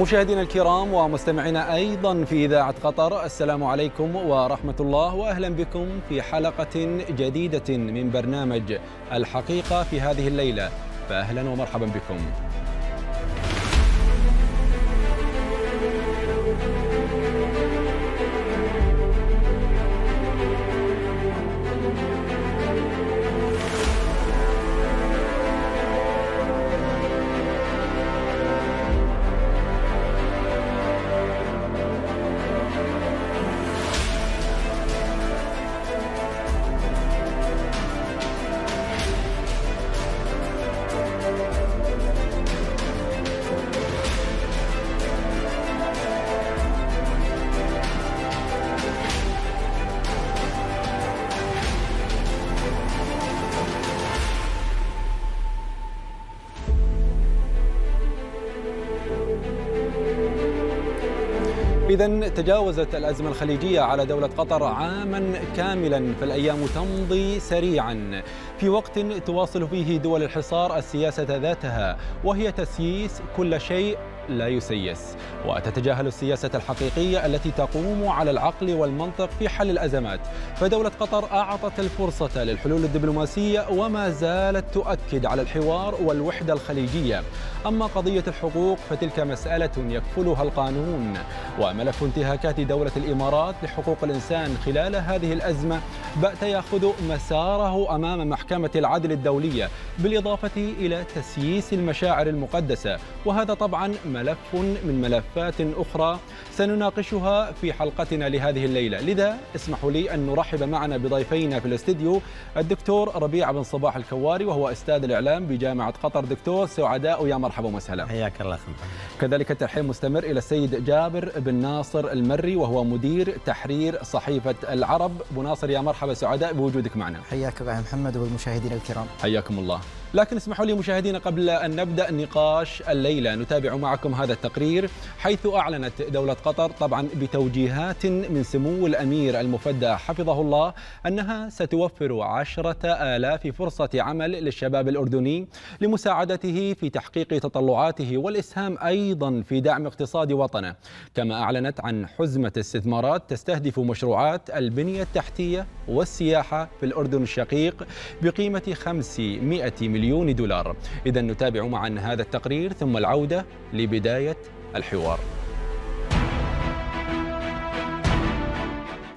مشاهدينا الكرام ومستمعينا أيضا في إذاعة قطر السلام عليكم ورحمة الله واهلا بكم في حلقة جديدة من برنامج الحقيقة في هذه الليلة فاهلا ومرحبا بكم. إذا تجاوزت الأزمة الخليجية على دولة قطر عاما كاملا فالأيام تمضي سريعا. في وقت تواصل فيه دول الحصار السياسة ذاتها وهي تسييس كل شيء لا يسيس. وتتجاهل السياسة الحقيقية التي تقوم على العقل والمنطق في حل الأزمات. فدولة قطر أعطت الفرصة للحلول الدبلوماسية وما زالت تؤكد على الحوار والوحدة الخليجية. أما قضية الحقوق فتلك مسألة يكفلها القانون. وملف انتهاكات دولة الإمارات لحقوق الإنسان خلال هذه الأزمة بأت يأخذ مساره أمام محكمة العدل الدولية بالإضافة إلى تسييس المشاعر المقدسة. وهذا طبعا ملف من ملفات أخرى سنناقشها في حلقتنا لهذه الليلة. لذا اسمحوا لي أن نرحب معنا بضيفينا في الاستديو الدكتور ربيع بن صباح الكواري وهو أستاذ الإعلام بجامعة قطر. دكتور سعداء يا مرحبا وسهلا. حياك الله خمسة. كذلك الترحيب مستمر إلى السيد جابر بن ناصر المري وهو مدير تحرير صحيفة العرب. أبو ناصر يا مرحبا سعداء بوجودك معنا. حياك الله محمد والمشاهدين الكرام. حياكم الله. لكن اسمحوا لي مشاهدينا قبل أن نبدأ نقاش الليلة. نتابع معكم هذا التقرير حيث أعلنت دولة قطر طبعا بتوجيهات من سمو الأمير المفدى حفظه الله أنها ستوفر عشرة آلاف فرصة عمل للشباب الأردني لمساعدته في تحقيق تطلعاته والإسهام أيضا في دعم اقتصاد وطنه. كما أعلنت عن حزمة استثمارات تستهدف مشروعات البنية التحتية والسياحة في الأردن الشقيق بقيمة 500 مليون دولار. إذا نتابع معا هذا التقرير ثم العودة لبداية الحوار.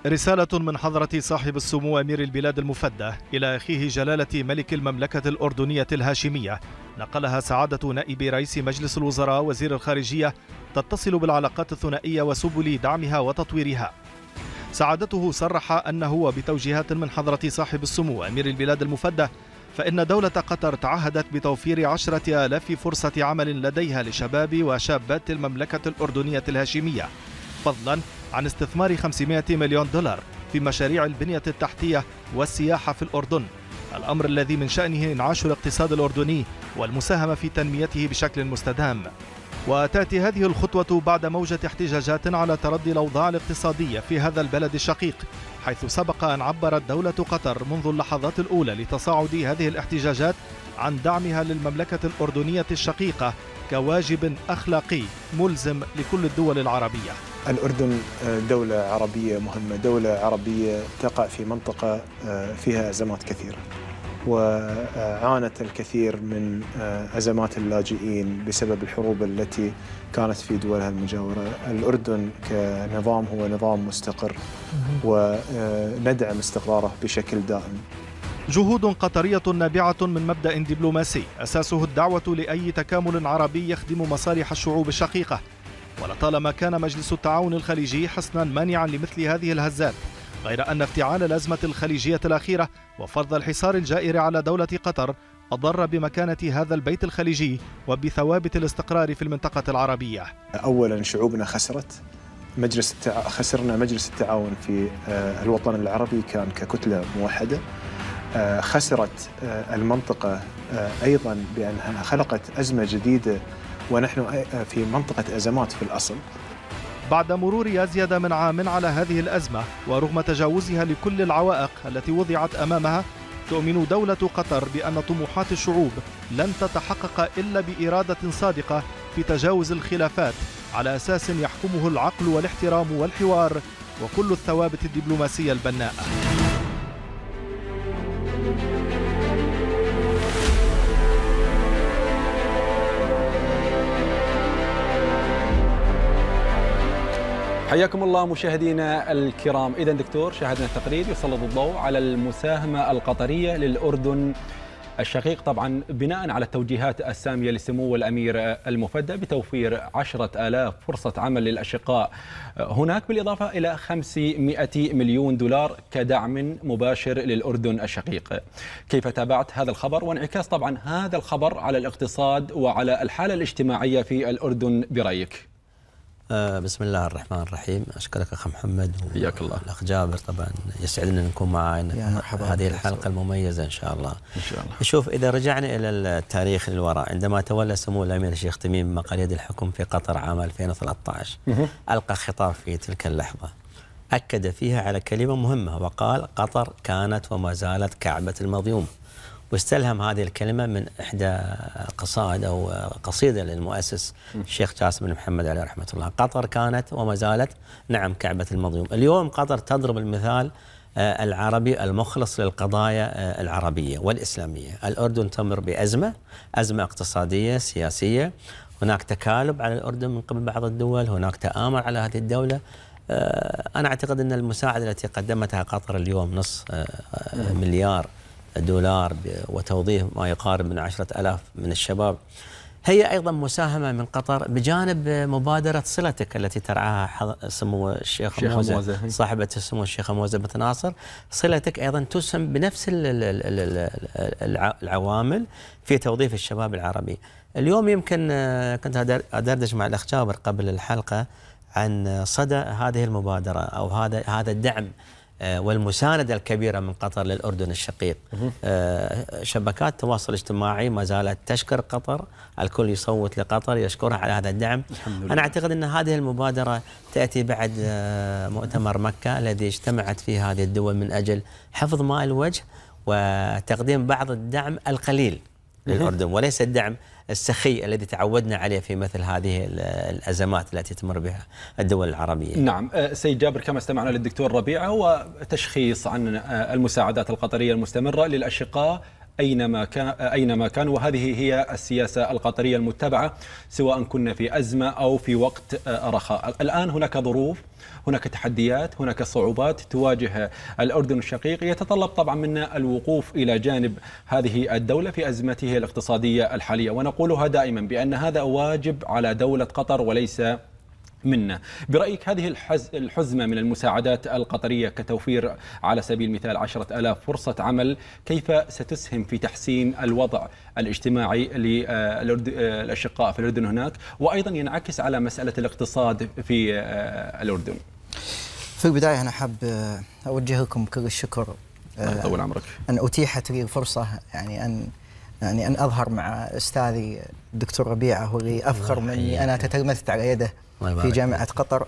رسالة من حضرة صاحب السمو أمير البلاد المفدى إلى أخيه جلالة ملك المملكة الأردنية الهاشمية. نقلها سعادة نائب رئيس مجلس الوزراء وزير الخارجية تتصل بالعلاقات الثنائية وسبل دعمها وتطويرها. سعادته صرح أنه وبتوجيهات من حضرة صاحب السمو أمير البلاد المفدى فإن دولة قطر تعهدت بتوفير عشرة آلاف فرصة عمل لديها لشباب وشابات المملكة الأردنية الهاشمية فضلا عن استثمار 500 مليون دولار في مشاريع البنية التحتية والسياحة في الأردن. الأمر الذي من شأنه إنعاش الاقتصاد الأردني والمساهمة في تنميته بشكل مستدام. وتأتي هذه الخطوة بعد موجة احتجاجات على تردي الأوضاع الاقتصادية في هذا البلد الشقيق حيث سبق أن عبرت دولة قطر منذ اللحظات الأولى لتصاعد هذه الاحتجاجات عن دعمها للمملكة الأردنية الشقيقة كواجب أخلاقي ملزم لكل الدول العربية. الأردن دولة عربية مهمة دولة عربية تقع في منطقة فيها أزمات كثيرة وعانت الكثير من أزمات اللاجئين بسبب الحروب التي كانت في دولها المجاورة الأردن كنظام هو نظام مستقر وندعم استقراره بشكل دائم. جهود قطرية نابعة من مبدأ دبلوماسي. أساسه الدعوة لأي تكامل عربي يخدم مصالح الشعوب الشقيقة. ولطالما كان مجلس التعاون الخليجي حصنا مانعا لمثل هذه الهزات غير أن افتعال الأزمة الخليجية الأخيرة وفرض الحصار الجائر على دولة قطر أضر بمكانة هذا البيت الخليجي وبثوابت الاستقرار في المنطقة العربية. أولا شعوبنا خسرت. مجلس التع... خسرنا مجلس التعاون في الوطن العربي كان ككتلة موحدة. خسرت المنطقة أيضا بأنها خلقت أزمة جديدة ونحن في منطقة أزمات في الأصل. بعد مرور أزيد من عام على هذه الأزمة ورغم تجاوزها لكل العوائق التي وضعت أمامها تؤمن دولة قطر بأن طموحات الشعوب لن تتحقق إلا بإرادة صادقة في تجاوز الخلافات على أساس يحكمه العقل والاحترام والحوار وكل الثوابت الدبلوماسية البناءة. حياكم الله مشاهدينا الكرام. اذا دكتور شاهدنا التقرير يسلط الضوء على المساهمة القطرية للأردن الشقيق طبعا بناء على التوجيهات السامية لسمو الأمير المفدى بتوفير عشرة آلاف فرصة عمل للأشقاء. هناك بالإضافة إلى 500 مليون دولار كدعم مباشر للأردن الشقيق. كيف تابعت هذا الخبر؟ وانعكاس طبعا هذا الخبر على الاقتصاد وعلى الحالة الاجتماعية في الأردن برأيك. آه، بسم الله الرحمن الرحيم. أشكرك أخ محمد حياك الله. الاخ جابر. طبعا يسعدنا أن نكون معنا هذه الحلقة المميزة إن شاء الله. إن شاء الله. شوف إذا رجعنا إلى التاريخ للوراء عندما تولى سمو الأمير الشيخ تميم مقاليد الحكم في قطر عام 2013 ألقى خطاب في تلك اللحظة. أكد فيها على كلمة مهمة وقال قطر كانت وما زالت كعبة المظلوم. واستلهم هذه الكلمة من إحدى قصائد أو قصيدة للمؤسس الشيخ جاسم بن محمد عليه رحمة الله. قطر كانت وما زالت نعم كعبة المظلوم. اليوم قطر تضرب المثال آه، العربي المخلص للقضايا آه، العربية والإسلامية. الأردن تمر بأزمة أزمة اقتصادية سياسية. هناك تكالب على الأردن من قبل بعض الدول هناك تآمر على هذه الدولة. آه، أنا أعتقد أن المساعدة التي قدمتها قطر اليوم نص مليار دولار وتوظيف ما يقارب من عشرة ألاف من الشباب. هي أيضا مساهمة من قطر بجانب مبادرة صلتك التي ترعاها سمو الشيخ موزة, موزة صاحبة السمو الشيخ موزة بن ناصر. صلتك أيضا تسهم بنفس العوامل في توظيف الشباب العربي. اليوم يمكن كنت أدردش مع الأخ جابر قبل الحلقة عن صدى هذه المبادرة أو هذا هذا الدعم آه، والمساندة الكبيرة من قطر للأردن الشقيق. آه، شبكات التواصل الاجتماعي ما زالت تشكر قطر الكل يصوت لقطر يشكرها على هذا الدعم. أنا أعتقد أن هذه المبادرة تأتي بعد آه، مؤتمر مكة الذي اجتمعت فيه هذه الدول من أجل حفظ ماء الوجه وتقديم بعض الدعم القليل للأردن وليس الدعم السخي الذي تعودنا عليه في مثل هذه الأزمات التي تمر بها الدول العربية. نعم. أه، سيد جابر كما استمعنا للدكتور ربيعة هو تشخيص عن أه، المساعدات القطرية المستمرة للأشقاء أينما كان أينما كانوا وهذه هي السياسة القطرية المتبعة سواء كنا في أزمة أو في وقت أه، رخاء. الآن هناك ظروف هناك تحديات هناك صعوبات تواجه الأردن الشقيق يتطلب طبعا منا الوقوف إلى جانب هذه الدولة في أزمته الاقتصادية الحالية ونقولها دائما بأن هذا واجب على دولة قطر وليس منا برأيك هذه الحزمة من المساعدات القطرية كتوفير على سبيل المثال عشرة ألاف فرصة عمل كيف ستسهم في تحسين الوضع الاجتماعي للأشقاء في الأردن هناك؟ وأيضا ينعكس على مسألة الاقتصاد في الأردن. في البداية أنا حاب أوجه لكم كل الشكر طول عمرك. أن أتيحت لي الفرصة يعني أن يعني أن أظهر مع أستاذي الدكتور ربيعة واللي أفخر مني. أنا تتلمذت على يده. في جامعة قطر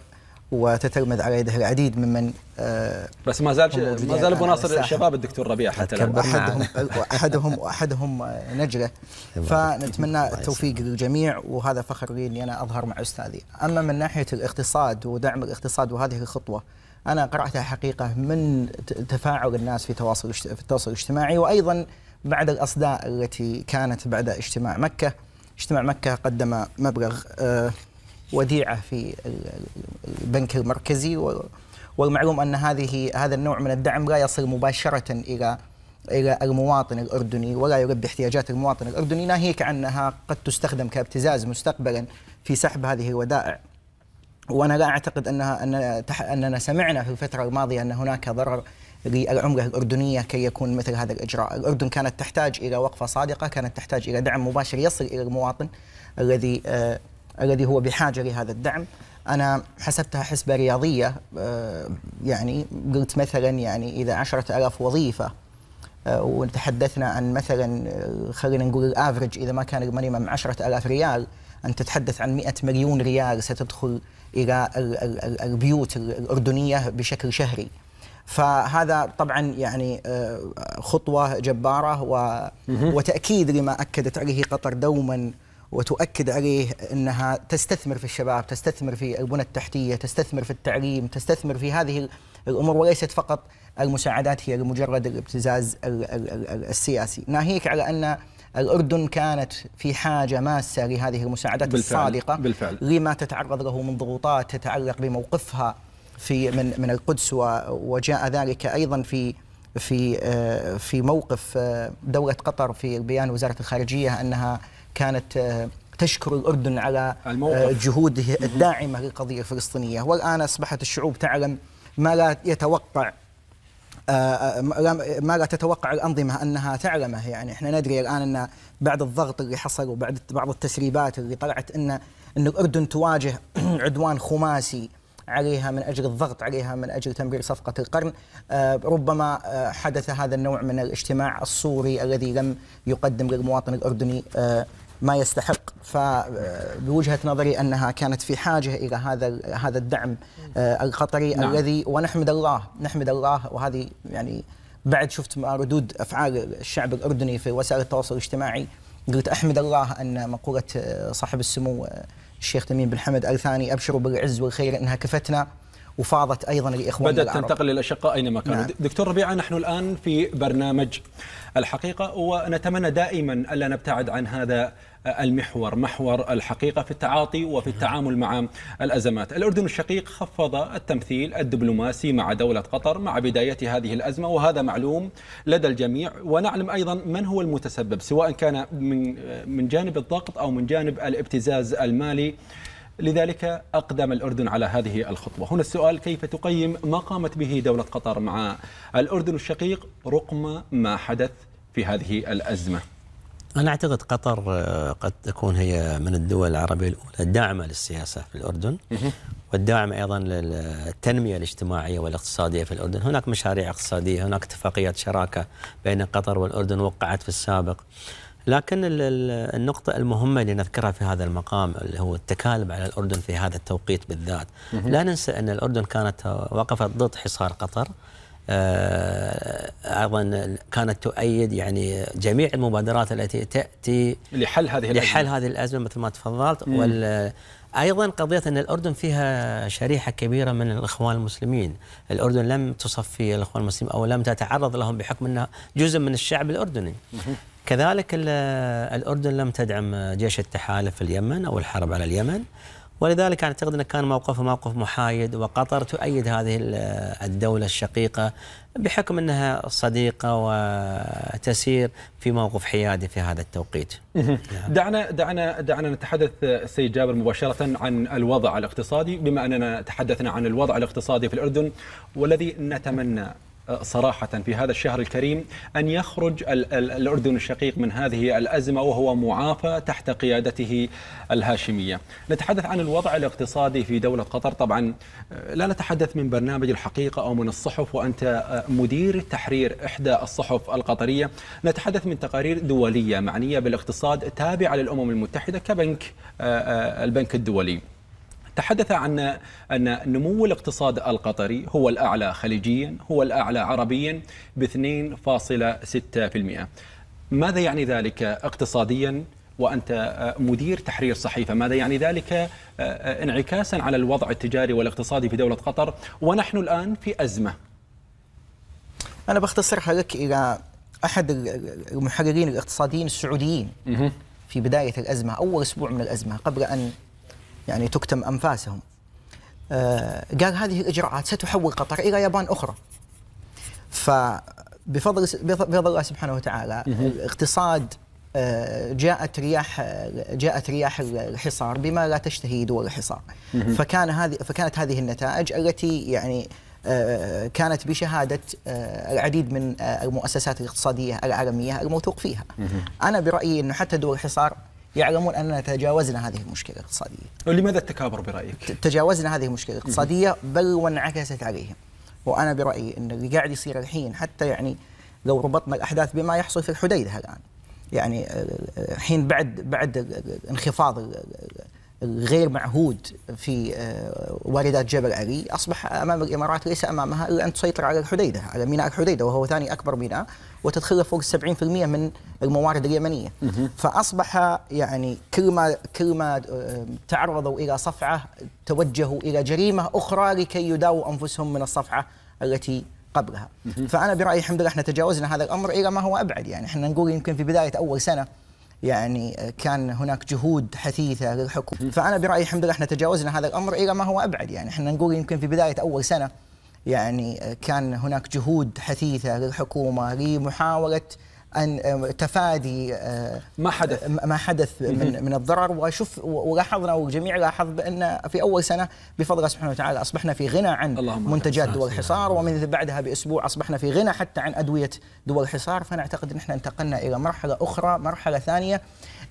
وتتلمذ على يده العديد ممن آه بس ما زال ما زال ابو ناصر الشباب الدكتور ربيع حتى الآن. احدهم احدهم أحدهم نجلة. فنتمنى التوفيق للجميع وهذا فخر لي إني أنا أظهر مع أستاذي. أما من ناحية الاقتصاد ودعم الاقتصاد وهذه الخطوة أنا قرأتها حقيقة من تفاعل الناس في تواصل في التواصل الاجتماعي وأيضا بعد الأصداء التي كانت بعد اجتماع مكة. اجتماع مكة قدم مبلغ آه وديعة في البنك المركزي والمعلوم أن هذه هذا النوع من الدعم لا يصل مباشرة إلى إلى المواطن الأردني ولا يلبي احتياجات المواطن الأردني ناهيك عنها قد تستخدم كابتزاز مستقبلا في سحب هذه الودائع. وأنا لا أعتقد انها أن أننا سمعنا في الفترة الماضية أن هناك ضرر للعملة الأردنية كي يكون مثل هذا الإجراء، الأردن كانت تحتاج إلى وقفة صادقة، كانت تحتاج إلى دعم مباشر يصل إلى المواطن الذي آه الذي هو بحاجة لهذا الدعم. أنا حسبتها حسبة رياضية آه، يعني قلت مثلا يعني إذا عشرة ألاف وظيفة آه، وتحدثنا عن مثلا آه، خلينا نقول ال average إذا ما كان ال minimum 10000 ريال انت تتحدث عن 100 مليون ريال ستدخل إلى البيوت الأردنية بشكل شهري. فهذا طبعا يعني خطوة جبارة وتأكيد لما أكدت عليه قطر دوما وتؤكد عليه أنها تستثمر في الشباب، تستثمر في البنى التحتية، تستثمر في التعليم، تستثمر في هذه الأمور وليست فقط المساعدات هي لمجرد الابتزاز السياسي، ناهيك على أن الأردن كانت في حاجة ماسة لهذه المساعدات بالفعل الصادقة بالفعل. لما تتعرض له من ضغوطات تتعلق بموقفها في من من القدس وجاء ذلك أيضا في في آه، في موقف آه، دولة قطر في بيان وزارة الخارجية أنها كانت آه، تشكر الأردن على جهوده الداعمة للقضية الفلسطينية. والآن أصبحت الشعوب تعلم ما لا يتوقع ما لا تتوقع الأنظمة أنها تعلمه. يعني إحنا ندري الآن أن بعد الضغط اللي حصل وبعد بعض التسريبات اللي طلعت أن أن الأردن تواجه عدوان خماسي عليها من أجل الضغط عليها من أجل تمرير صفقة القرن. آه، ربما آه، حدث هذا النوع من الاجتماع الصوري الذي لم يقدم للمواطن الأردني آه، ما يستحق. فبوجهة نظري أنها كانت في حاجة إلى هذا هذا الدعم القطري نعم. الذي ونحمد الله نحمد الله. وهذه يعني بعد شفت ردود أفعال الشعب الأردني في وسائل التواصل الاجتماعي قلت أحمد الله أن مقولة صاحب السمو الشيخ تميم بن حمد ال ثاني أبشروا بالعز والخير إنها كفتنا. وفاضت أيضا لإخواننا بدأت العرب. تنتقل للاشقاء أينما كانوا. نعم. دكتور ربيعة نحن الآن في برنامج الحقيقة ونتمنى دائما ألا نبتعد عن هذا المحور محور الحقيقة في التعاطي وفي التعامل مع الأزمات. الأردن الشقيق خفض التمثيل الدبلوماسي مع دولة قطر مع بداية هذه الأزمة وهذا معلوم لدى الجميع. ونعلم أيضا من هو المتسبب سواء كان من من جانب الضغط أو من جانب الابتزاز المالي. لذلك أقدم الأردن على هذه الخطوة. هنا السؤال كيف تقيم ما قامت به دولة قطر مع الأردن الشقيق رقم ما حدث في هذه الأزمة؟ أنا أعتقد قطر آه، قد تكون هي من الدول العربية الأولى الداعمة للسياسة في الأردن والداعمة أيضا للتنمية الاجتماعية والاقتصادية في الأردن. هناك مشاريع اقتصادية هناك اتفاقيات شراكة بين قطر والأردن وقعت في السابق. لكن النقطة المهمة اللي نذكرها في هذا المقام اللي هو التكالب على الأردن في هذا التوقيت بالذات. لا ننسى أن الأردن كانت وقفت ضد حصار قطر. آه، أيضا كانت تؤيد يعني جميع المبادرات التي تأتي لحل هذه لحل هذه الأزمة مثل ما تفضلت. وال أيضا قضية أن الأردن فيها شريحة كبيرة من الإخوان المسلمين، الأردن لم تصفي الإخوان المسلمين أو لم تتعرض لهم بحكم أنها جزء من الشعب الأردني. كذلك الأردن لم تدعم جيش التحالف في اليمن أو الحرب على اليمن. ولذلك اعتقد انه كان موقفه موقف محايد وقطر تؤيد هذه الدولة الشقيقة بحكم إنها صديقة وتسير في موقف حيادي في هذا التوقيت. دعنا دعنا دعنا نتحدث سيد جابر مباشرة عن الوضع الاقتصادي بما أننا تحدثنا عن الوضع الاقتصادي في الأردن والذي نتمنى صراحة في هذا الشهر الكريم أن يخرج الأردن الشقيق من هذه الأزمة وهو معافى تحت قيادته الهاشمية. نتحدث عن الوضع الاقتصادي في دولة قطر. طبعا آه، لا نتحدث من برنامج الحقيقة أو من الصحف وأنت آه، مدير تحرير إحدى الصحف القطرية. نتحدث من تقارير دولية معنية بالاقتصاد تابعة للأمم المتحدة كبنك آه، البنك الدولي. تحدث عن أن نمو الاقتصاد القطري هو الأعلى خليجيا هو الأعلى عربيا ب 2.6% ماذا يعني ذلك اقتصاديا؟ وأنت مدير تحرير صحيفة ماذا يعني ذلك انعكاسا على الوضع التجاري والاقتصادي في دولة قطر؟ ونحن الآن في أزمة. أنا بختصرها لك إلى أحد المحررين الاقتصاديين السعوديين في بداية الأزمة أول أسبوع من الأزمة قبل أن يعني تكتم أنفاسهم. آه قال هذه الإجراءات ستحول قطر إلى يابان أخرى. فبفضل بفضل الله سبحانه وتعالى الاقتصاد آه، جاءت رياح جاءت رياح الحصار بما لا تشتهي دول الحصار. فكان هذه فكانت هذه النتائج التي يعني آه، كانت بشهادة آه، العديد من المؤسسات الاقتصادية العالمية الموثوق فيها. أنا برأيي إنه حتى دول الحصار يعلمون أننا تجاوزنا هذه المشكلة الاقتصادية. ولماذا التكابر برأيك؟ تجاوزنا هذه المشكلة الاقتصادية بل وانعكست عليهم. وأنا برأيي أن اللي قاعد يصير الحين حتى يعني لو ربطنا الأحداث بما يحصل في الحديدة الآن. يعني الحين بعد بعد انخفاض غير معهود في آه، واردات جبل علي أصبح أمام الإمارات ليس أمامها إلا أن تسيطر على الحديدة على ميناء الحديدة وهو ثاني أكبر ميناء وتدخله فوق 70% من الموارد اليمنية. فأصبح يعني كل ما كل ما آه، تعرضوا إلى صفعة توجهوا إلى جريمة أخرى لكي يداووا أنفسهم من الصفعة التي قبلها. فأنا برأيي الحمد لله إحنا تجاوزنا هذا الأمر إلى ما هو أبعد. يعني إحنا نقول يمكن في بداية أول سنة يعني كان هناك جهود حثيثة للحكومه فأنا برأيي الحمد لله إحنا تجاوزنا هذا الأمر إلى ما هو أبعد. يعني إحنا نقول يمكن في بداية أول سنة يعني كان هناك جهود حثيثة للحكومة لمحاولة أن تفادي آه، ما حدث. ما حدث من من الضرر. وشوف ولاحظنا والجميع لاحظ بأن في أول سنة بفضل الله سبحانه وتعالى أصبحنا في غنى عن منتجات دول الحصار ومن بعدها بأسبوع أصبحنا في غنى حتى عن أدوية دول الحصار. فأنا أعتقد أن إحنا انتقلنا إلى مرحلة أخرى مرحلة ثانية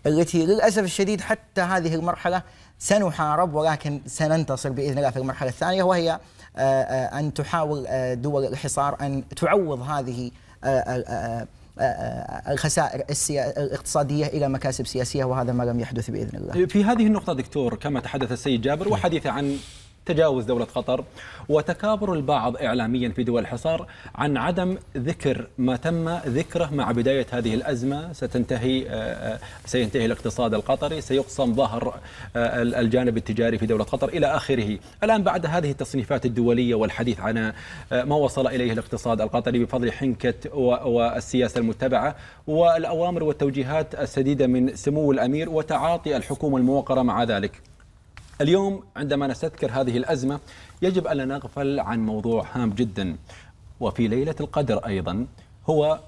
التي للأسف الشديد حتى هذه المرحلة سنحارب ولكن سننتصر بإذن الله في المرحلة الثانية وهي آه، آه، أن تحاول دول الحصار أن تعوض هذه الخسائر الاقتصادية إلى مكاسب سياسية وهذا ما لم يحدث بإذن الله. في هذه النقطة دكتور كما تحدث السيد جابر وحديث عن تجاوز دولة قطر وتكابر البعض إعلاميا في دول الحصار عن عدم ذكر ما تم ذكره مع بداية هذه الأزمة. ستنتهي آه، آه، سينتهي الاقتصاد القطري. سيقسم ظهر آه، الجانب التجاري في دولة قطر إلى آخره. الآن بعد هذه التصنيفات الدولية والحديث عن ما وصل إليه الاقتصاد القطري بفضل حنكة والسياسة المتبعة والأوامر والتوجيهات السديدة من سمو الأمير وتعاطي الحكومة الموقرة مع ذلك. اليوم عندما نستذكر هذه الأزمة يجب ألا نغفل عن موضوع هام جدا. وفي ليلة القدر أيضا هو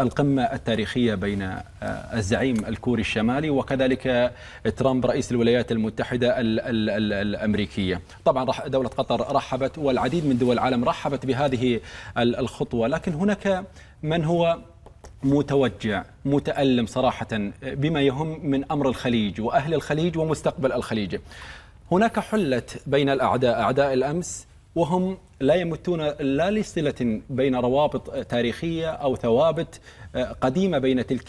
القمة التاريخية بين آه، الزعيم الكوري الشمالي وكذلك ترامب رئيس الولايات المتحدة ال ال ال الأمريكية. طبعا دولة قطر رحبت والعديد من دول العالم رحبت بهذه الخطوة. لكن هناك من هو متوجع متألم صراحة بما يهم من أمر الخليج وأهل الخليج ومستقبل الخليج. هناك حلت بين الأعداء أعداء الأمس وهم لا يمتون لا لصلة بين روابط تاريخية أو ثوابت قديمة بين تلك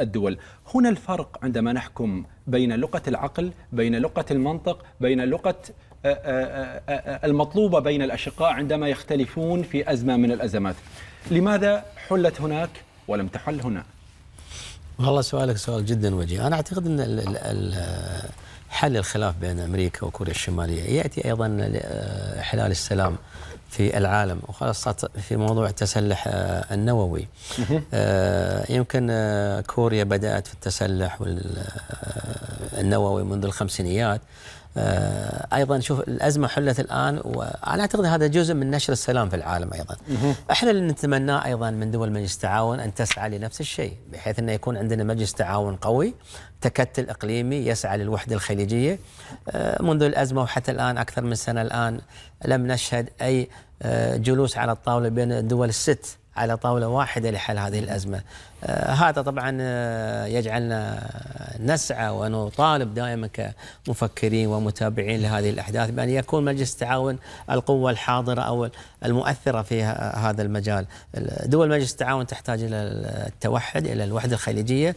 الدول. هنا الفرق عندما نحكم بين لغة العقل بين لغة المنطق بين لغة المطلوبة بين الأشقاء عندما يختلفون في أزمة من الأزمات. لماذا حلت هناك؟ ولم تحل هنا. والله سؤالك سؤال جدا وجيه. أنا أعتقد أن حل الخلاف بين أمريكا وكوريا الشمالية يأتي أيضا إحلال السلام في العالم وخاصة في موضوع التسلح آه، النووي. آه، يمكن آه، كوريا بدأت في التسلح النووي منذ الخمسينيات. أيضا شوف الأزمة حلت الآن وأنا أعتقد هذا جزء من نشر السلام في العالم أيضا. إحنا اللي نتمناه أيضا من دول مجلس التعاون أن تسعى لنفس الشيء بحيث انه يكون عندنا مجلس تعاون قوي تكتل إقليمي يسعى للوحدة الخليجية. آه، منذ الأزمة وحتى الآن أكثر من سنة الآن لم نشهد أي آه، جلوس على الطاولة بين الدول الست. على طاولة واحدة لحل هذه الأزمة. آه هذا طبعا آه يجعلنا نسعى ونطالب دائما كمفكرين ومتابعين لهذه الأحداث بأن يكون مجلس التعاون القوة الحاضرة أو المؤثرة في هذا المجال. دول مجلس التعاون تحتاج إلى التوحد إلى الوحدة الخليجية.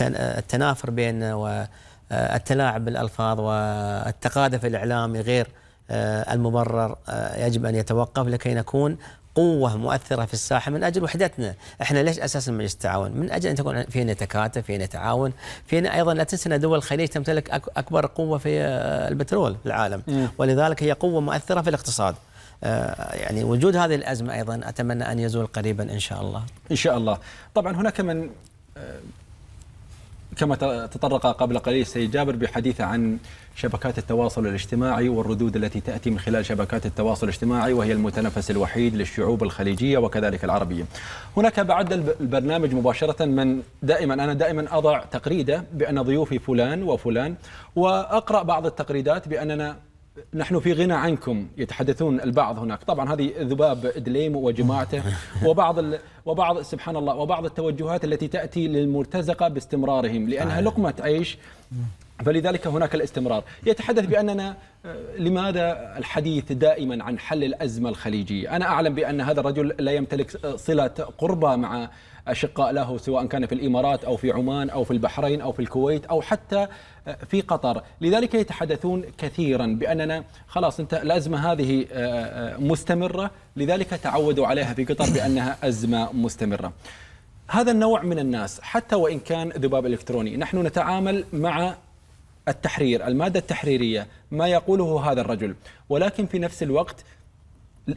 التنافر بين والتلاعب بالألفاظ والتقاذف الإعلامي غير آه، المبرر آه، يجب أن يتوقف لكي نكون قوة مؤثرة في الساحة من أجل وحدتنا. إحنا ليش أساسا مجلس التعاون؟ من أجل أن تكون فينا تكاتف فينا تعاون فينا أيضا لا تنسى دول الخليج تمتلك أكبر قوة في آه، البترول في العالم. ولذلك هي قوة مؤثرة في الاقتصاد. آه، يعني وجود هذه الأزمة أيضا أتمنى أن يزول قريبا إن شاء الله. إن شاء الله. طبعا هناك من آه، كما تطرق قبل قليل السيد جابر بحديثه عن شبكات التواصل الاجتماعي والردود التي تأتي من خلال شبكات التواصل الاجتماعي وهي المتنفس الوحيد للشعوب الخليجية وكذلك العربية. هناك بعد البرنامج مباشرة من دائما أنا دائما أضع تغريدة بأن ضيوفي فلان وفلان وأقرأ بعض التغريدات بأننا نحن في غنى عنكم يتحدثون البعض هناك. طبعا هذه ذباب إدليم وجماعته وبعض وبعض سبحان الله وبعض التوجهات التي تأتي للمرتزقة باستمرارهم لأنها لقمة عيش. فلذلك هناك الاستمرار. يتحدث بأننا آه، لماذا الحديث دائما عن حل الأزمة الخليجية؟ أنا أعلم بأن هذا الرجل لا يمتلك صلة قربة مع أشقاء له سواء كان في الإمارات أو في عمان أو في البحرين أو في الكويت أو حتى آه، في قطر. لذلك يتحدثون كثيرا بأننا خلاص أنت الأزمة هذه آه، مستمرة لذلك تعودوا عليها في قطر بأنها أزمة مستمرة. هذا النوع من الناس حتى وإن كان ذباب إلكتروني نحن نتعامل مع التحرير المادة التحريرية ما يقوله هذا الرجل ولكن في نفس الوقت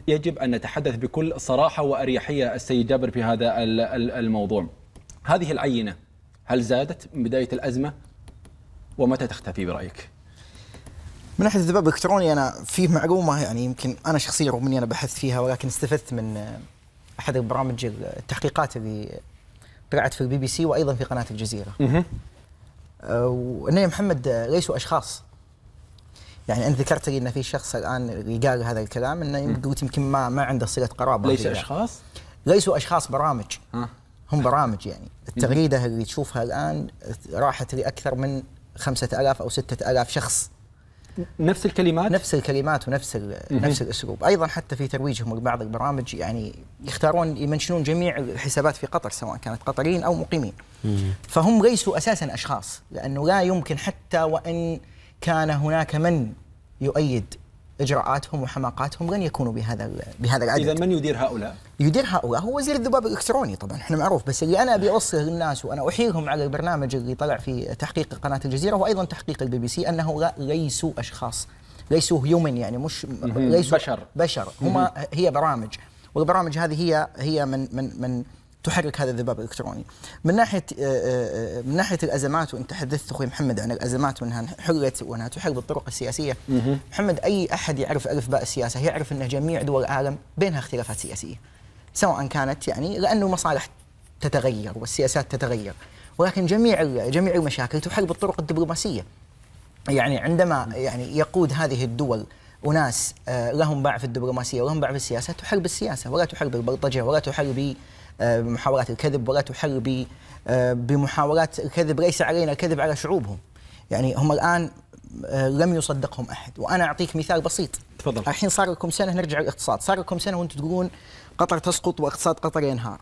يجب أن نتحدث بكل صراحة وأريحية السيد جابر في هذا الموضوع هذه العينة هل زادت من بداية الأزمة ومتى تختفي برأيك؟ من ناحية الذباب الإلكتروني أنا في معلومة يعني يمكن أنا شخصيا رغم أني أنا بحثت فيها ولكن استفدت من أحد البرامج التحقيقات اللي طلعت في البي بي سي وأيضا في قناة الجزيرة. وانه يا محمد ليسوا أشخاص. يعني انت ذكرت لي إن في شخص الآن قال هذا الكلام إنه قلت يمكن ما ما عنده صلة قرابة ليس أشخاص؟ ليسوا أشخاص برامج. ها. هم برامج يعني. التغريدة اللي تشوفها الآن راحت لاكثر من 5000 أو 6000 شخص. نفس الكلمات؟ نفس الكلمات ونفس نفس الأسلوب. أيضا حتى في ترويجهم لبعض البرامج يعني يختارون يمنشنون جميع الحسابات في قطر سواء كانت قطريين أو مقيمين. فهم ليسوا أساسا أشخاص لأنه لا يمكن حتى وإن كان هناك من يؤيد إجراءاتهم وحماقاتهم لن يكونوا بهذا بهذا العدد. اذا من يدير هؤلاء؟ يدير هؤلاء. هو وزير الذباب الإلكتروني طبعا إحنا معروف بس اللي أنا أبي اوصله للناس وأنا احيلهم على البرنامج اللي طلع في تحقيق قناة الجزيرة وأيضا تحقيق البي بي سي أنه لا ليسوا أشخاص. ليسوا human يعني مش ليسوا بشر. بشر. هم هي برامج والبرامج هذه هي هي من من من تحرك هذا الذباب الإلكتروني. من ناحية آه، آه، من ناحية الأزمات وإنت تحدثت أخوي محمد عن الأزمات وإنها حلت وإنها تحل بالطرق السياسية. محمد أي أحد يعرف ألف باء السياسة يعرف إن جميع دول العالم بينها اختلافات سياسية. سواء كانت يعني لأنه المصالح تتغير والسياسات تتغير. ولكن جميع جميع المشاكل تحل بالطرق الدبلوماسية. يعني عندما يعني يقود هذه الدول أناس آه، لهم باع في الدبلوماسية ولهم باع في السياسة تحل بالسياسة ولا تحل بالبلطجة ولا تحل بمحاولات الكذب ولا تحل آه، بمحاولات الكذب ليس علينا الكذب على شعوبهم. يعني هم الآن آه، لم يصدقهم أحد. وأنا أعطيك مثال بسيط. تفضل. الحين صار لكم سنة نرجع للاقتصاد. صار لكم سنة وأنتم تقولون قطر تسقط واقتصاد قطر ينهار.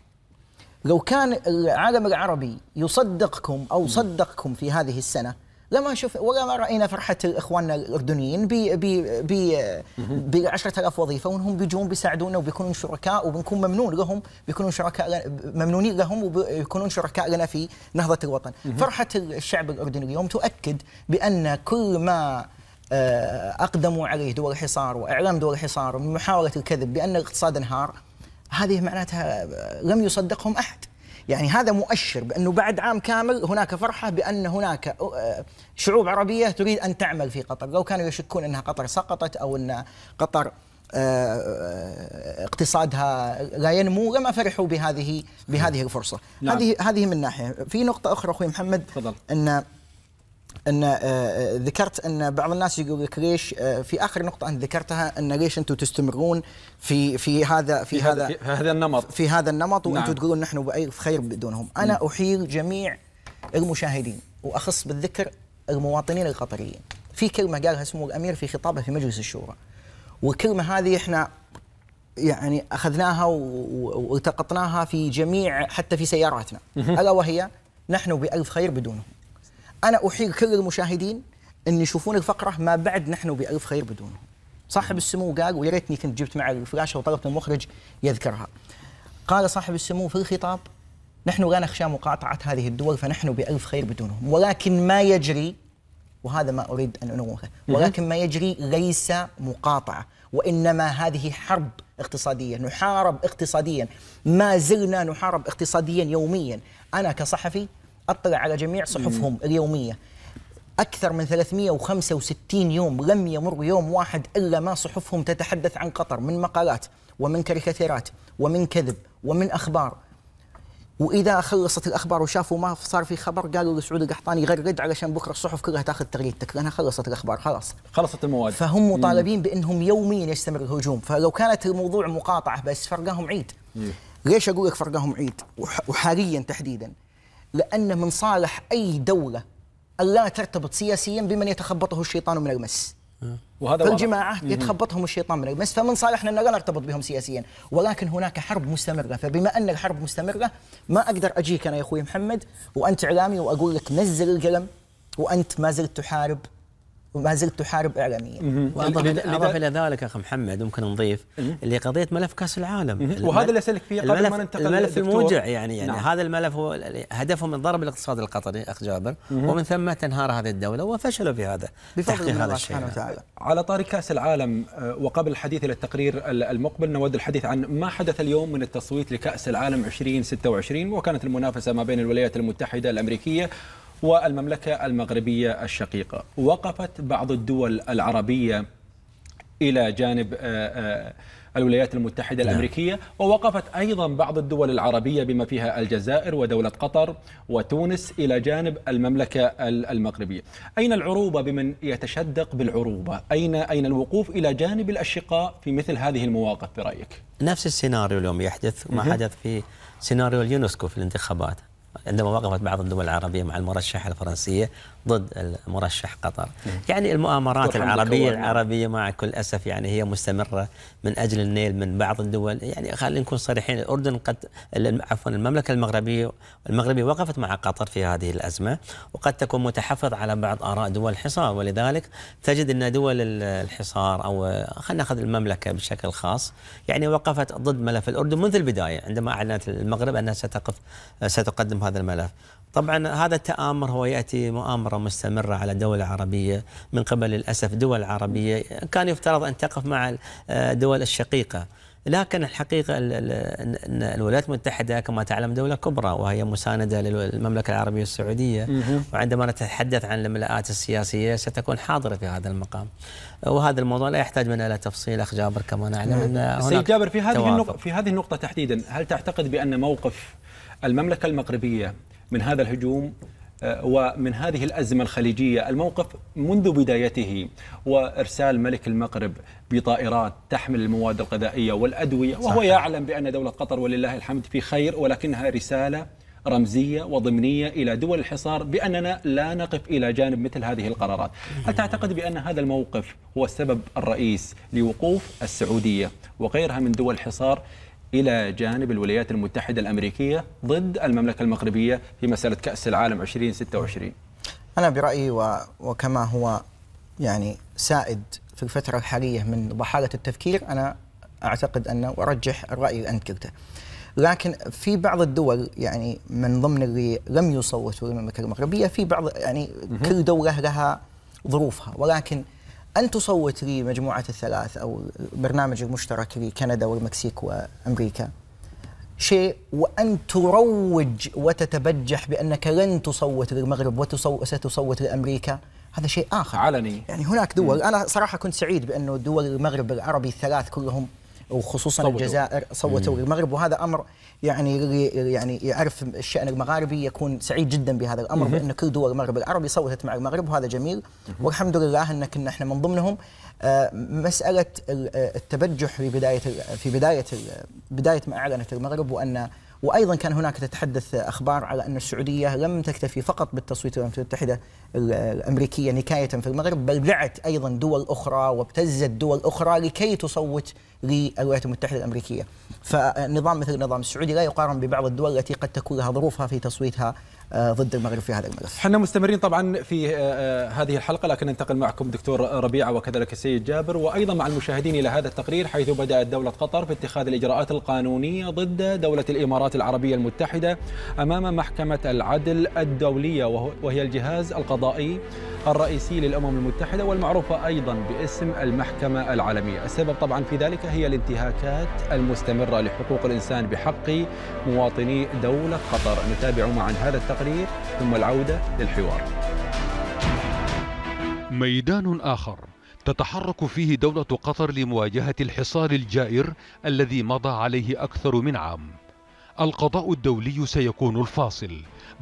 لو كان العالم العربي يصدقكم أو صدقكم في هذه السنة لما نشوف ولا ما رأينا فرحة إخواننا الأردنيين ب ب ب ب 10000 وظيفة وإنهم بيجون بيساعدونا وبيكونون شركاء وبنكون ممنون لهم بيكونون شركاء ممنونين لهم وبيكونون شركاء لنا في نهضة الوطن. فرحة الشعب الأردني اليوم تؤكد بأن كل ما آه، أقدموا عليه دول الحصار وإعلام دول الحصار من محاوله الكذب بأن الاقتصاد انهار هذه معناتها لم يصدقهم أحد. يعني هذا مؤشر بأنه بعد عام كامل هناك فرحة بأن هناك آه، شعوب عربية تريد أن تعمل في قطر. لو كانوا يشكون أنها قطر سقطت أو أن قطر آه، آه، اقتصادها لا ينمو لما فرحوا بهذه بهذه الفرصة. نعم. هذه هذه من ناحية. في نقطة أخرى أخوي محمد تفضل. أن أن آه، آه، ذكرت أن بعض الناس يقول لك ليش آه، في آخر نقطة أنت ذكرتها أن ليش أنتم تستمرون في في هذا في, في هذا في هذا النمط. في هذا النمط وأنتم نعم. تقولون نحن بأي خير بدونهم. أنا م. احيل جميع المشاهدين وأخص بالذكر المواطنين القطريين. في كلمة قالها سمو الأمير في خطابه في مجلس الشورى. والكلمة هذه إحنا يعني أخذناها والتقطناها في جميع حتى في سياراتنا. ألا وهي نحن بألف خير بدونهم. أنا احيل كل المشاهدين إن يشوفون الفقرة ما بعد نحن بألف خير بدونهم صاحب السمو قال ويا ريتني كنت جبت معي الفلاشة وطلبت المخرج يذكرها. قال صاحب السمو في الخطاب نحن لا نخشى مقاطعة هذه الدول فنحن بألف خير بدونهم ولكن ما يجري وهذا ما أريد أن أنوه ولكن ما يجري ليس مقاطعة وإنما هذه حرب اقتصادية. نحارب اقتصاديا. ما زلنا نحارب اقتصاديا يوميا. أنا كصحفي أطلع على جميع صحفهم اليومية. أكثر من 365 يوم لم يمر يوم واحد إلا ما صحفهم تتحدث عن قطر من مقالات ومن كاريكاتيرات ومن كذب ومن أخبار. وإذا خلصت الأخبار وشافوا ما صار في خبر قالوا لسعود القحطاني غرد علشان بكرة الصحف كلها تاخذ تغريدتك لأنها خلصت الأخبار خلاص. خلصت المواد. فهم مطالبين بإنهم يوميا يستمر الهجوم. فلو كانت الموضوع مقاطعة بس فرقاهم عيد. ليش أقول لك فرقاهم عيد؟ وحاليا تحديدا. لأن من صالح أي دولة ألا ترتبط سياسيا بمن يتخبطه الشيطان من المس وهذا فالجماعة يتخبطهم الشيطان من المس فمن صالحنا أن لا نرتبط بهم سياسيا. ولكن هناك حرب مستمرة. فبما أن الحرب مستمرة ما أقدر أجيك أنا يا أخوي محمد وأنت إعلامي وأقول لك نزل القلم وأنت ما زلت تحارب. وما زلت تحارب اعلاميا. واضاف اضاف إلى ذلك اخ محمد ممكن نضيف اللي قضيه ملف كأس العالم. وهذا اللي أسألك فيه قبل ما ننتقل الملف الموجع يعني يعني نعم. هذا الملف هو هدفه من ضرب الاقتصاد القطري أخ جابر. ومن ثم تنهار هذه الدولة وفشلوا في هذا بفضل هذا الشيء. وتعالى. على طاري كأس العالم آه، وقبل الحديث إلى التقرير المقبل نود الحديث عن ما حدث اليوم من التصويت لكأس العالم 2026 وكانت المنافسة ما بين الولايات المتحدة الأمريكية والمملكة المغربية الشقيقة. وقفت بعض الدول العربية إلى جانب آه، آه، الولايات المتحدة نعم. الأمريكية. ووقفت أيضا بعض الدول العربية بما فيها الجزائر ودولة قطر وتونس إلى جانب المملكة المغربية. أين العروبة بمن يتشدق بالعروبة؟ أين, أين الوقوف إلى جانب الأشقاء في مثل هذه المواقف برأيك؟ نفس السيناريو اليوم يحدث ما حدث في سيناريو اليونسكو في الانتخابات. عندما وقفت بعض الدول العربية مع المرشحة الفرنسية ضد المرشح قطر. يعني المؤامرات العربية العربية مع كل أسف يعني هي مستمرة من أجل النيل من بعض الدول. يعني خلينا نكون صريحين الأردن قد عفوا المملكة المغربية المغربية وقفت مع قطر في هذه الأزمة وقد تكون متحفظ على بعض آراء دول الحصار ولذلك تجد أن دول الحصار أو خلينا نأخذ المملكة بشكل خاص يعني وقفت ضد ملف الأردن منذ البداية عندما أعلنت المغرب أنها ستقف ستقدم هذا الملف. طبعا هذا التآمر هو يأتي مؤامرة مستمرة على دولة عربية من قبل للأسف دول عربية كان يفترض أن تقف مع الدول الشقيقة. لكن الحقيقة الولايات المتحدة كما تعلم دولة كبرى وهي مساندة للمملكة العربية السعودية. وعندما نتحدث عن الملاءات السياسية ستكون حاضرة في هذا المقام. وهذا الموضوع لا يحتاج منا إلى تفصيل أخ جابر كما نعلم أن سيد جابر في هذه النقطة في هذه النقطة تحديدا هل تعتقد بأن موقف المملكة المغربية من هذا الهجوم آه، ومن هذه الأزمة الخليجية الموقف منذ بدايته وإرسال ملك المغرب بطائرات تحمل المواد الغذائية والأدوية وهو صحيح. يعلم بأن دولة قطر ولله الحمد في خير ولكنها رسالة رمزية وضمنية إلى دول الحصار بأننا لا نقف إلى جانب مثل هذه القرارات هل تعتقد بأن هذا الموقف هو السبب الرئيس لوقوف السعودية وغيرها من دول الحصار إلى جانب الولايات المتحدة الأمريكية ضد المملكة المغربية في مسألة كأس العالم 2026 أنا برأيي وكما هو يعني سائد في الفترة الحالية من ضحالة التفكير أنا أعتقد أن وأرجح الرأي اللي أنت قلته. لكن في بعض الدول يعني من ضمن اللي لم يصوتوا للمملكة المغربية في بعض يعني كل دولة لها ظروفها. ولكن أن تصوت لمجموعة الثلاث أو برنامج المشترك لكندا والمكسيك وأمريكا. شيء وأن تروج وتتبجح بأنك لن تصوت للمغرب وستصوت لأمريكا. هذا شيء آخر. علني. يعني هناك دول أنا صراحة كنت سعيد بأنه دول المغرب العربي الثلاث كلهم وخصوصا صوتوا. الجزائر صوتوا للمغرب وهذا أمر يعني يعني يعرف الشأن المغاربي يكون سعيد جدا بهذا الأمر بأن كل دول المغرب العربي صوتت مع المغرب وهذا جميل. والحمد لله إن كنا إحنا من ضمنهم. آه، مسألة التبجح في بداية في بداية بداية ما أعلنت المغرب وأن وأيضا كان هناك تتحدث أخبار على أن السعودية لم تكتفي فقط بالتصويت الولايات المتحده الأمريكية نكاية في المغرب بل دعت أيضا دول أخرى وابتزت دول أخرى لكي تصوت للولايات المتحدة الأمريكية. فنظام مثل النظام السعودي لا يقارن ببعض الدول التي قد تكون لها ظروفها في تصويتها ضد المغرب في هذا الملف. إحنا مستمرين طبعا في آه، آه، هذه الحلقة لكن ننتقل معكم دكتور ربيعه وكذلك السيد جابر وأيضا مع المشاهدين إلى هذا التقرير حيث بدأت دولة قطر في اتخاذ الإجراءات القانونية ضد دولة الإمارات العربية المتحدة أمام محكمة العدل الدولية وهي الجهاز القضائي الرئيسي للأمم المتحدة والمعروفة أيضا باسم المحكمة العالمية، السبب طبعا في ذلك هي الانتهاكات المستمرة لحقوق الإنسان بحق مواطني دولة قطر، نتابع معا هذا التقرير ثم العودة للحوار. ميدان آخر تتحرك فيه دولة قطر لمواجهة الحصار الجائر الذي مضى عليه أكثر من عام. القضاء الدولي سيكون الفاصل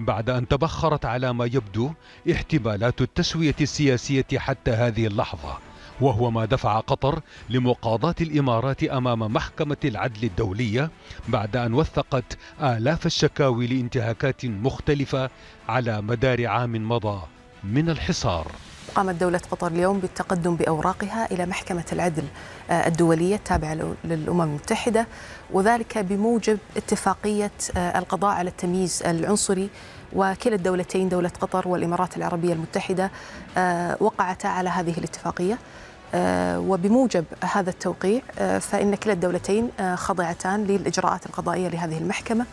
بعد أن تبخرت على ما يبدو احتمالات التسوية السياسية حتى هذه اللحظة وهو ما دفع قطر لمقاضاة الإمارات أمام محكمة العدل الدولية بعد أن وثقت آلاف الشكاوي لانتهاكات مختلفة على مدار عام مضى من الحصار. قامت دولة قطر اليوم بالتقدم بأوراقها إلى محكمة العدل آه، الدولية التابعة للأمم المتحدة وذلك بموجب اتفاقية آه، القضاء على التمييز العنصري وكلا الدولتين دولة قطر والإمارات العربية المتحدة آه، وقعتا على هذه الاتفاقية. وبموجب هذا التوقيع فإن كلا الدولتين خضعتان للإجراءات القضائية لهذه المحكمة.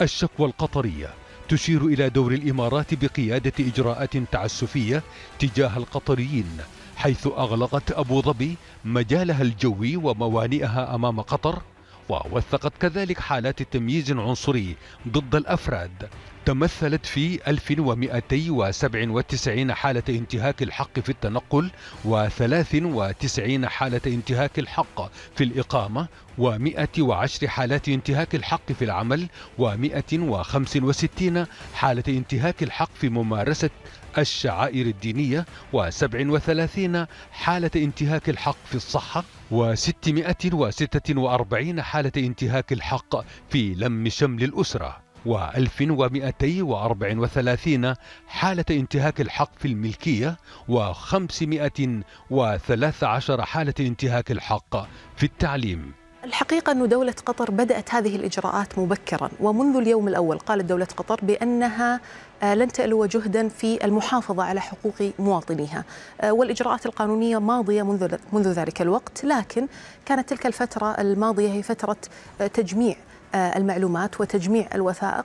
الشكوى القطرية تشير إلى دور الإمارات بقيادة إجراءات تعسفية تجاه القطريين حيث أغلقت أبو ظبي مجالها الجوي وموانئها أمام قطر ووثقت كذلك حالات تمييز عنصري ضد الأفراد. تمثلت في 1297 حالة انتهاك الحق في التنقل و93 حالة انتهاك الحق في الإقامة و110 حالات انتهاك الحق في العمل و165 حالة انتهاك الحق في ممارسة الشعائر الدينية و37 حالة انتهاك الحق في الصحة و646 حالة انتهاك الحق في لم شمل الأسرة و1234 حالة انتهاك الحق في الملكية و513 حالة انتهاك الحق في التعليم. الحقيقة أن دولة قطر بدأت هذه الإجراءات مبكرا ومنذ اليوم الأول قالت دولة قطر بأنها لن تألو جهدا في المحافظة على حقوق مواطنيها. آه، والإجراءات القانونية ماضية منذ منذ ذلك الوقت لكن كانت تلك الفترة الماضية هي فترة آه، تجميع المعلومات وتجميع الوثائق.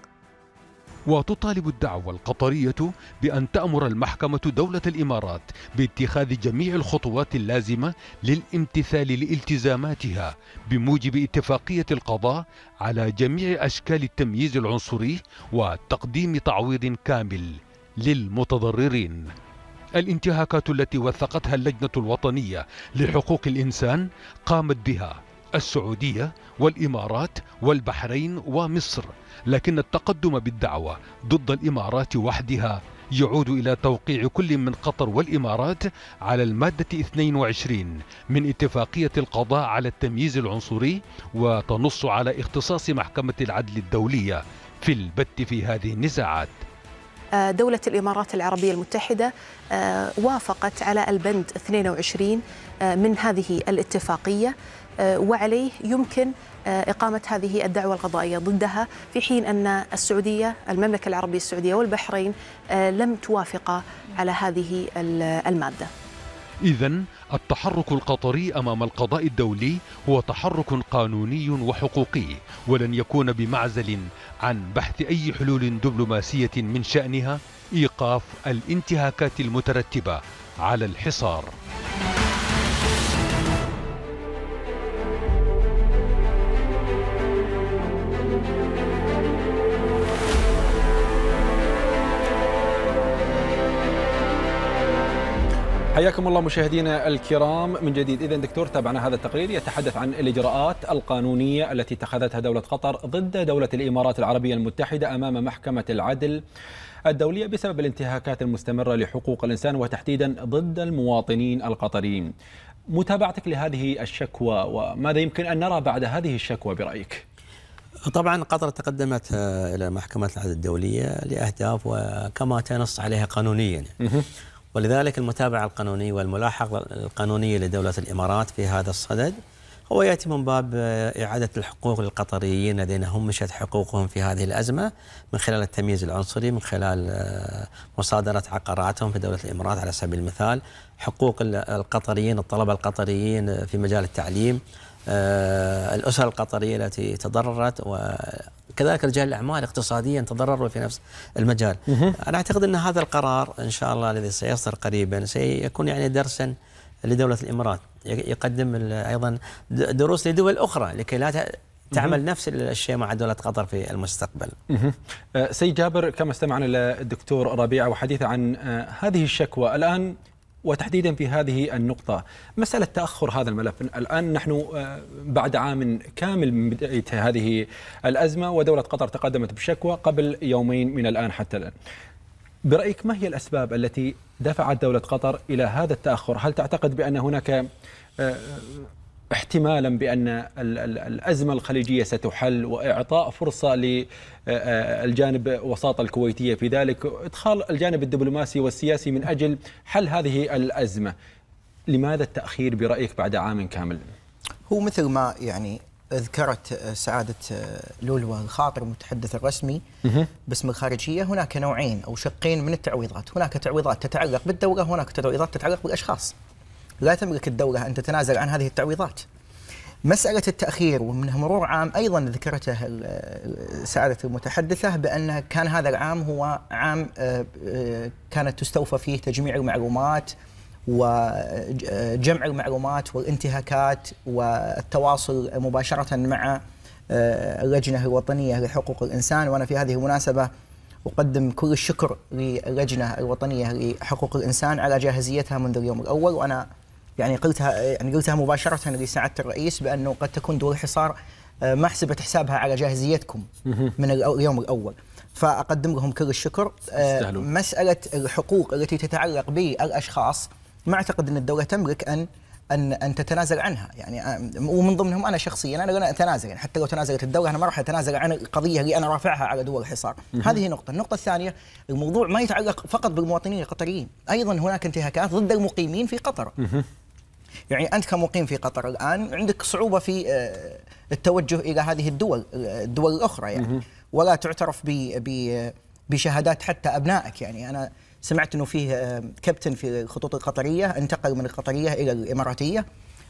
وتطالب الدعوة القطرية بأن تأمر المحكمة دولة الإمارات باتخاذ جميع الخطوات اللازمة للامتثال لالتزاماتها بموجب اتفاقية القضاء على جميع أشكال التمييز العنصري وتقديم تعويض كامل للمتضررين. الانتهاكات التي وثقتها اللجنة الوطنية لحقوق الإنسان قامت بها السعودية والإمارات والبحرين ومصر لكن التقدم بالدعوة ضد الإمارات وحدها يعود إلى توقيع كل من قطر والإمارات على المادة 22 من اتفاقية القضاء على التمييز العنصري وتنص على اختصاص محكمة العدل الدولية في البت في هذه النزاعات. آه، دولة الإمارات العربية المتحدة آه، وافقت على البند 22 آه، من هذه الاتفاقية. وعليه يمكن إقامة هذه الدعوة القضائية ضدها في حين أن السعودية المملكة العربية السعودية والبحرين لم توافقا على هذه المادة. إذا التحرك القطري أمام القضاء الدولي هو تحرك قانوني وحقوقي ولن يكون بمعزل عن بحث أي حلول دبلوماسية من شأنها إيقاف الانتهاكات المترتبة على الحصار. حياكم الله مشاهدينا الكرام من جديد اذا دكتور تابعنا هذا التقرير يتحدث عن الإجراءات القانونية التي اتخذتها دولة قطر ضد دولة الإمارات العربية المتحدة أمام محكمة العدل الدولية بسبب الانتهاكات المستمرة لحقوق الإنسان وتحديدا ضد المواطنين القطريين. متابعتك لهذه الشكوى وماذا يمكن أن نرى بعد هذه الشكوى برأيك؟ طبعا قطر تقدمت إلى محكمة العدل الدولية لأهداف وكما تنص عليها قانونيا. ولذلك المتابعة القانونية والملاحقة القانونية لدولة الإمارات في هذا الصدد هو يأتي من باب إعادة الحقوق للقطريين الذين همشت حقوقهم في هذه الأزمة من خلال التمييز العنصري من خلال آه، مصادرة عقاراتهم في دولة الإمارات على سبيل المثال حقوق القطريين الطلبة القطريين في مجال التعليم آه، الأسر القطرية التي تضررت وكذلك رجال الأعمال اقتصاديا تضرروا في نفس المجال. أنا أعتقد أن هذا القرار إن شاء الله الذي سيصدر قريبا سيكون يعني درسا لدولة الإمارات. يقدم أيضا دروس لدول أخرى لكي لا تعمل نفس الشيء مع دولة قطر في المستقبل. أه، سيد جابر كما استمعنا للدكتور ربيعة وحديثه عن أه، هذه الشكوى. الآن وتحديدا في هذه النقطة. مسألة تأخر هذا الملف. الآن نحن آه، بعد عام كامل من بداية هذه الأزمة ودولة قطر تقدمت بشكوى قبل يومين من الآن حتى الآن. برأيك ما هي الأسباب التي دفعت دولة قطر إلى هذا التأخر؟ هل تعتقد بأن هناك آه، احتمالا بأن الأزمة الخليجية ستحل وإعطاء فرصة للجانب وساطة الكويتية في ذلك. إدخال الجانب الدبلوماسي والسياسي من أجل حل هذه الأزمة لماذا التأخير برأيك بعد عام كامل؟ هو مثل ما يعني ذكرت سعادة لولو الخاطر المتحدث الرسمي. باسم الخارجية هناك نوعين أو شقين من التعويضات. هناك تعويضات تتعلق بالدولة وهناك تعويضات تتعلق بالأشخاص لا تملك الدولة أن تتنازل عن هذه التعويضات. مسألة التأخير ومن مرور عام أيضا ذكرته سعادة المتحدثة بأن كان هذا العام هو عام آه، آه، كانت تستوفى فيه تجميع المعلومات وجمع المعلومات والانتهاكات والتواصل مباشرة مع آه، اللجنة الوطنية لحقوق الإنسان. وأنا في هذه المناسبة أقدم كل الشكر للجنة الوطنية لحقوق الإنسان على جاهزيتها منذ اليوم الأول. وأنا يعني قلتها يعني قلتها مباشرة لسعادة الرئيس بأنه قد تكون دول الحصار آه، ما حسبت حسابها على جاهزيتكم من اليوم الأول. فأقدم لهم كل الشكر. آه، مسألة الحقوق التي تتعلق بالأشخاص ما أعتقد أن الدولة تملك أن أن أن تتنازل عنها. يعني ومن ضمنهم أنا شخصيا أنا لا أتنازل. يعني حتى لو تنازلت الدولة أنا ما راح أتنازل عن القضية اللي أنا رافعها على دول الحصار. هذه نقطة. النقطة الثانية الموضوع ما يتعلق فقط بالمواطنين القطريين. أيضا هناك انتهاكات ضد المقيمين في قطر. يعني أنت كمقيم في قطر الآن عندك صعوبة في آه، التوجه إلى هذه الدول الدول الأخرى يعني. ولا تعترف بشهادات حتى أبنائك يعني. أنا سمعت إنه فيه آه، كابتن في الخطوط القطرية انتقل من القطرية إلى الإماراتية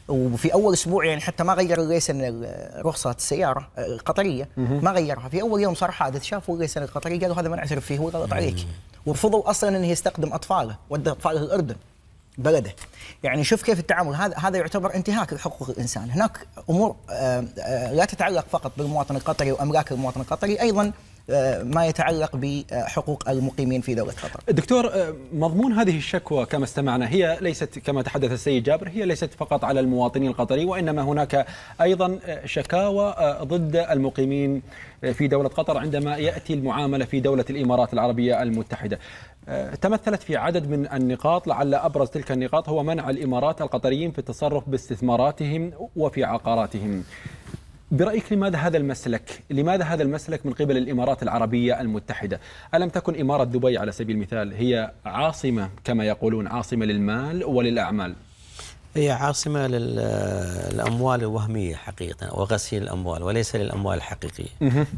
وفي أول أسبوع يعني حتى ما غير الليسن رخصة السياره آه، القطريه ما غيرها. في أول يوم صار حادث شافوا الليسن القطري قالوا هذا ما نعترف فيه هو غلط عليك. ورفضوا أصلا إنه يستخدم أطفاله ودى أطفاله الأردن. بلده. يعني شوف كيف التعامل. هذا هذا يعتبر انتهاك لحقوق الإنسان. هناك أمور آه، لا تتعلق فقط بالمواطن القطري وأملاك المواطن القطري أيضا آه، ما يتعلق بحقوق المقيمين في دولة قطر. دكتور آه، مضمون هذه الشكوى كما استمعنا هي ليست كما تحدث السيد جابر هي ليست فقط على المواطنين القطريين وإنما هناك أيضا شكاوى ضد المقيمين في دولة قطر عندما يأتي المعاملة في دولة الإمارات العربية المتحدة. تمثلت في عدد من النقاط لعل أبرز تلك النقاط هو منع الإمارات القطريين في التصرف باستثماراتهم وفي عقاراتهم برأيك لماذا هذا المسلك؟ لماذا هذا المسلك من قبل الإمارات العربية المتحدة؟ ألم تكن إمارة دبي على سبيل المثال هي عاصمة كما يقولون عاصمة للمال وللأعمال هي عاصمة للأموال الوهمية حقيقة وغسيل الأموال وليس للأموال الحقيقية.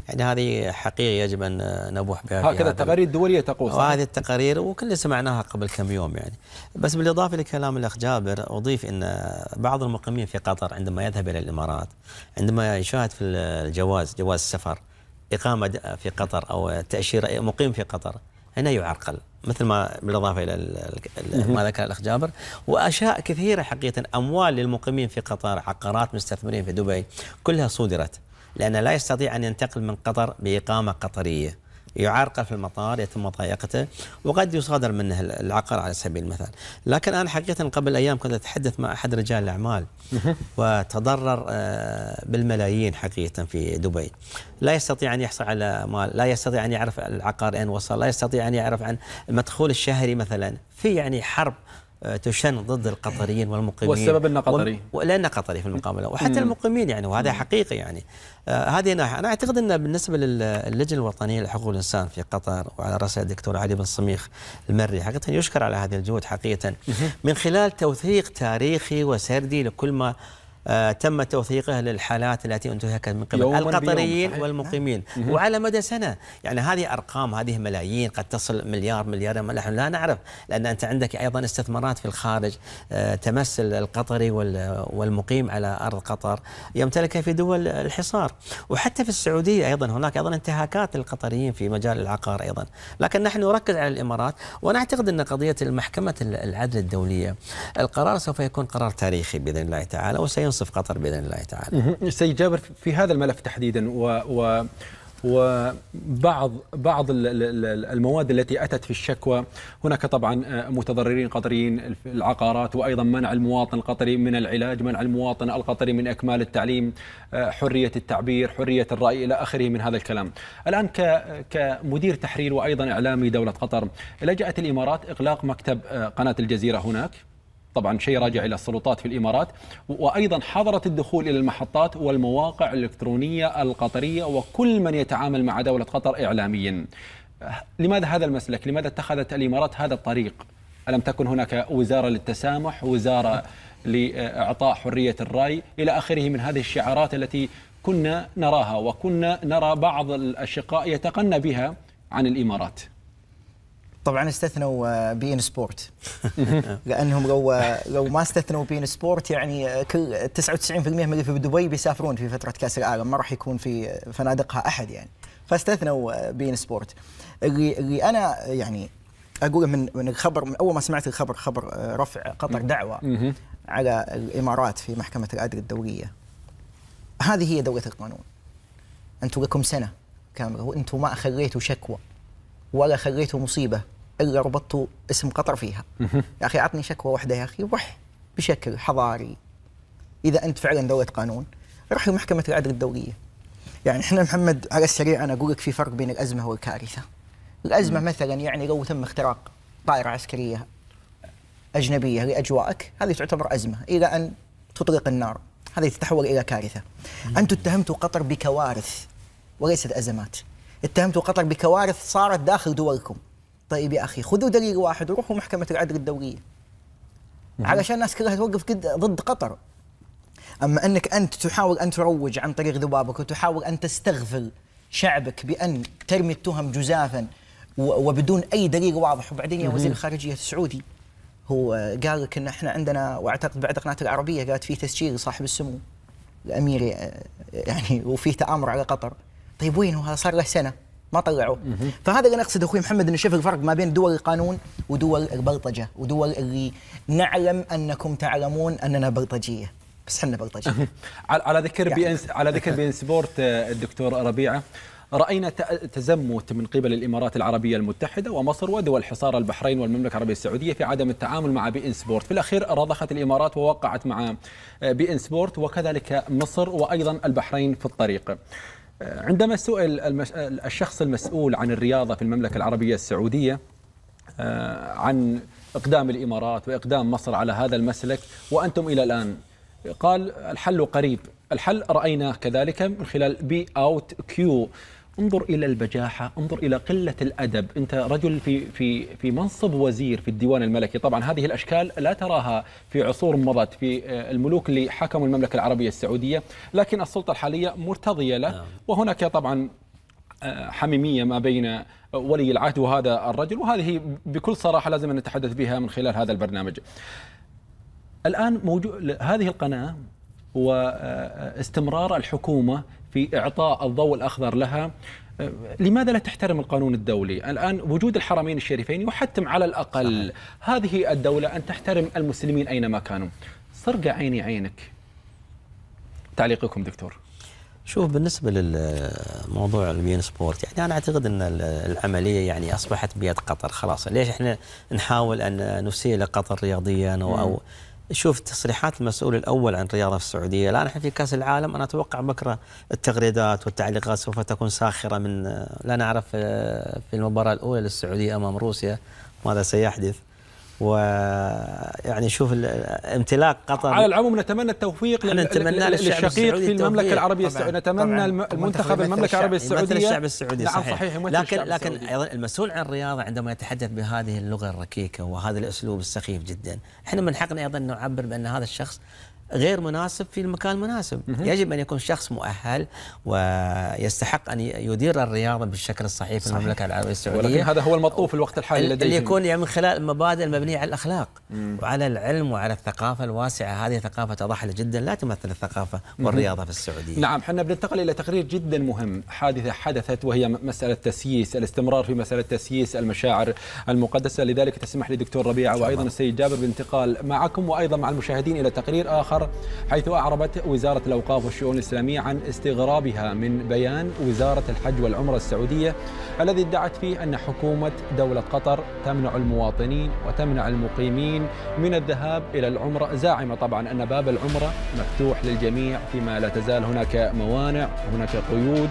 يعني هذه حقيقة يجب أن نبوح بها هكذا التقارير الدولية تقول وهذه التقارير وكلنا سمعناها قبل كم يوم يعني. بس بالإضافة لكلام الأخ جابر أضيف أن بعض المقيمين في قطر عندما يذهب إلى الإمارات عندما يشاهد في الجواز جواز السفر إقامة في قطر أو تأشيرة مقيم في قطر هنا يعرقل. مثل ما بالإضافة إلى ما ذكر الأخ جابر. وأشياء كثيرة حقيقة أموال للمقيمين في قطر عقارات مستثمرين في دبي كلها صودرت لأنه لا يستطيع أن ينتقل من قطر بإقامة قطرية. يعرقل في المطار يتم مضايقته وقد يصادر منه العقار على سبيل المثال. لكن أنا حقيقة قبل أيام كنت أتحدث مع أحد رجال الأعمال وتضرر آه، بالملايين حقيقة في دبي. لا يستطيع أن يحصل على مال لا يستطيع أن يعرف العقار أين وصل لا يستطيع أن يعرف عن المدخول الشهري مثلا. في يعني حرب تشن ضد القطريين والمقيمين. والسبب إنه قطري. لأنه قطري في المقابلة وحتى المقيمين يعني وهذا حقيقه يعني. آه هذه ناحيه أنا أعتقد ان بالنسبة للجنة الوطنية لحقوق الإنسان في قطر وعلى راسها الدكتور علي بن صميخ المري حقيقة يشكر على هذه الجهود حقيقة. من خلال توثيق تاريخي وسردي لكل ما آه، تم توثيقه للحالات التي انتهكت من قبل القطريين والمقيمين. نعم. وعلى مدى سنة. يعني هذه أرقام هذه ملايين قد تصل مليار مليار نحن لا نعرف لأن أنت عندك أيضا استثمارات في الخارج. آه، تمس القطري والمقيم على أرض قطر يمتلكها في دول الحصار. وحتى في السعودية أيضا هناك أيضا انتهاكات للقطريين في مجال العقار أيضا. لكن نحن نركز على الإمارات وأنا اعتقد أن قضية المحكمة العدل الدولية القرار سوف يكون قرار تاريخي بإذن الله تعالى وسينصف تنصف قطر بإذن الله تعالى. سيد جابر في هذا الملف تحديدا و, و وبعض بعض المواد التي أتت في الشكوى هناك طبعا آه، متضررين قطريين العقارات وأيضا منع المواطن القطري من العلاج، منع المواطن القطري من إكمال التعليم، آه، حرية التعبير، حرية الرأي إلى آخره من هذا الكلام. الآن كمدير تحرير وأيضا إعلامي دولة قطر، لجأت الإمارات إغلاق مكتب آه، قناة الجزيرة هناك طبعا شيء راجع إلى السلطات في الإمارات وأيضا حظرت الدخول إلى المحطات والمواقع الإلكترونية القطرية وكل من يتعامل مع دولة قطر اعلاميا. لماذا هذا المسلك؟ لماذا اتخذت الإمارات هذا الطريق؟ ألم تكن هناك وزارة للتسامح، وزارة لإعطاء حرية الرأي إلى آخره من هذه الشعارات التي كنا نراها وكنا نرى بعض الأشقاء يتغنى بها عن الإمارات. طبعا استثنوا beIN Sports. لأنهم لو لو ما استثنوا beIN Sports يعني كل 99% من اللي في دبي بيسافرون في فترة كأس العالم ما راح يكون في فنادقها أحد يعني. فاستثنوا beIN Sports. اللي اللي أنا يعني أقول من من الخبر من أول ما سمعت الخبر خبر رفع قطر دعوة على الإمارات في محكمة العدل الدولية. هذه هي دولة القانون. أنتم لكم سنة كاملة وأنتم ما خليتوا شكوى. ولا خليته مصيبة إلا ربطتوا اسم قطر فيها. يا أخي عطني شكوى واحدة يا أخي روح بشكل حضاري. إذا أنت فعلا دوله قانون روح لمحكمة العدل الدولية. يعني إحنا محمد على السريع أنا أقول لك في فرق بين الأزمة والكارثة. الأزمة مثلا يعني لو تم اختراق طائرة عسكرية أجنبية لاجوائك هذه تعتبر أزمة إلى أن تطلق النار. هذه تتحول إلى كارثة. أنتم اتهمتوا قطر بكوارث وليست أزمات. اتهمتوا قطر بكوارث صارت داخل دولكم. طيب يا أخي خذوا دليل واحد وروحوا محكمة العدل الدولية. علشان الناس كلها توقف ضد قطر. أما أنك أنت تحاول أن تروج عن طريق ذبابك وتحاول أن تستغفل شعبك بأن ترمي التهم جزافا وبدون أي دليل واضح. وبعدين يا وزير الخارجية السعودي هو قال لك إن إحنا عندنا وأعتقد بعد قناة العربية قالت في تسجيل صاحب السمو الأمير يعني وفي تآمر على قطر. طيب وين هو هذا صار له سنة ما طلعوا. فهذا اللي نقصد أخوي محمد إنه شوف الفرق ما بين دول القانون ودول البلطجة ودول اللي نعلم أنكم تعلمون أننا بلطجية. بس إحنا بلطجيه على ذكر يعني. على ذكر beIN Sports الدكتور ربيعة رأينا تزمت من قبل الإمارات العربية المتحدة ومصر ودول حصار البحرين والمملكة العربية السعودية في عدم التعامل مع beIN Sports، في الأخير رضخت الإمارات ووقعت مع beIN Sports وكذلك مصر وأيضا البحرين في الطريق. عندما سئل. الشخص المسؤول عن الرياضة في المملكة العربية السعودية عن إقدام الإمارات وإقدام مصر على هذا المسلك وأنتم إلى الآن قال الحل قريب الحل رأيناه كذلك من خلال beoutQ انظر إلى البجاحة، انظر إلى قلة الأدب، أنت رجل في في في منصب وزير في الديوان الملكي، طبعا هذه الأشكال لا تراها في عصور مضت في الملوك اللي حكموا المملكة العربية السعودية، لكن السلطة الحالية مرتضية له، وهناك طبعا حميمية ما بين ولي العهد وهذا الرجل، وهذه بكل صراحة لازم نتحدث بها من خلال هذا البرنامج. الآن موجود هذه القناة واستمرار الحكومة في إعطاء الضوء الأخضر لها. لماذا لا تحترم القانون الدولي؟ الآن وجود الحرمين الشريفين يحتم على الأقل. صحيح. هذه الدولة أن تحترم المسلمين أينما كانوا. صرق عيني عينك. تعليقكم دكتور. شوف بالنسبة للموضوع البين سبورت يعني أنا أعتقد أن العملية يعني أصبحت بيد قطر. خلاص ليش إحنا نحاول أن نسيء لقطر رياضيا أو, أو شوف تصريحات المسؤول الأول عن الرياضه في السعودية، الآن إحنا في كأس العالم أنا أتوقع بكرة التغريدات والتعليقات سوف تكون ساخرة من لا نعرف في المباراة الأولى للسعودية أمام روسيا ماذا سيحدث. ويعني شوف امتلاك قطر. على العموم نتمنى التوفيق نتمنى للشقيق في المملكة العربية السعودية. نتمنى المنتخب المملكة العربية السعودية. الشعب السعودي نعم صحيح, صحيح لكن لكن أيضا المسؤول عن الرياضة عندما يتحدث بهذه اللغة الركيكة وهذا الأسلوب السخيف جدا. إحنا من حقنا أيضا نعبر بأن هذا الشخص غير مناسب في المكان المناسب. يجب أن يكون شخص مؤهل ويستحق أن يدير الرياضة بالشكل الصحيح في المملكة العربية السعودية. ولكن هذا هو المطلوب في الوقت الحالي لديهم. اللي يكون يعني من خلال المبادئ المبنية على الأخلاق مم. وعلى العلم وعلى الثقافة الواسعة. هذه ثقافة تضحل جدا لا تمثل الثقافة والرياضة في السعودية. نعم إحنا بننتقل إلى تقرير جدا مهم. حادثة حدثت وهي مسألة تسييس الاستمرار في مسألة تسييس المشاعر المقدسة. لذلك تسمح لي دكتور ربيعة وأيضا السيد جابر بالانتقال معكم وأيضا مع المشاهدين إلى تقرير آخر. حيث أعربت وزارة الأوقاف والشؤون الإسلامية عن استغرابها من بيان وزارة الحج والعمرة السعودية الذي ادعت فيه أن حكومة دولة قطر تمنع المواطنين وتمنع المقيمين من الذهاب إلى العمرة زاعمة طبعا أن باب العمرة مفتوح للجميع فيما لا تزال هناك موانع هناك قيود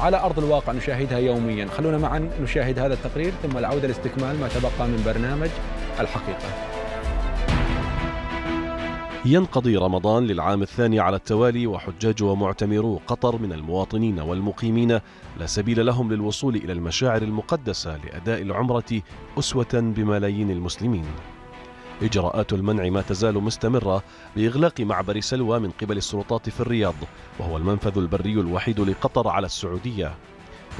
على أرض الواقع نشاهدها يوميا. خلونا معا نشاهد هذا التقرير ثم العودة لاستكمال ما تبقى من برنامج الحقيقة. ينقضي رمضان للعام الثاني على التوالي وحجاج ومعتمرو قطر من المواطنين والمقيمين لا سبيل لهم للوصول إلى المشاعر المقدسة لأداء العمرة أسوة بملايين المسلمين. إجراءات المنع ما تزال مستمرة بإغلاق معبر سلوى من قبل السلطات في الرياض وهو المنفذ البري الوحيد لقطر على السعودية.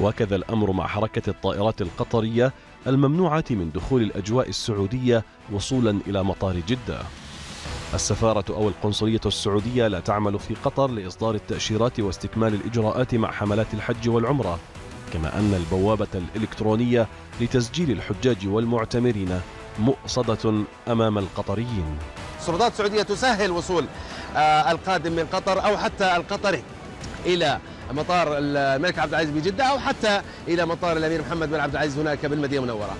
وكذا الأمر مع حركة الطائرات القطرية الممنوعة من دخول الأجواء السعودية وصولا إلى مطار جدة. السفارة أو القنصلية السعودية لا تعمل في قطر لإصدار التأشيرات واستكمال الإجراءات مع حملات الحج والعمرة كما أن البوابة الإلكترونية لتسجيل الحجاج والمعتمرين مؤصدة أمام القطريين. السلطات السعودية تسهل وصول آه، القادم من قطر أو حتى القطري إلى مطار الملك عبد العزيز بجدة أو حتى إلى مطار الأمير محمد بن عبد العزيز هناك بالمدينة المنورة.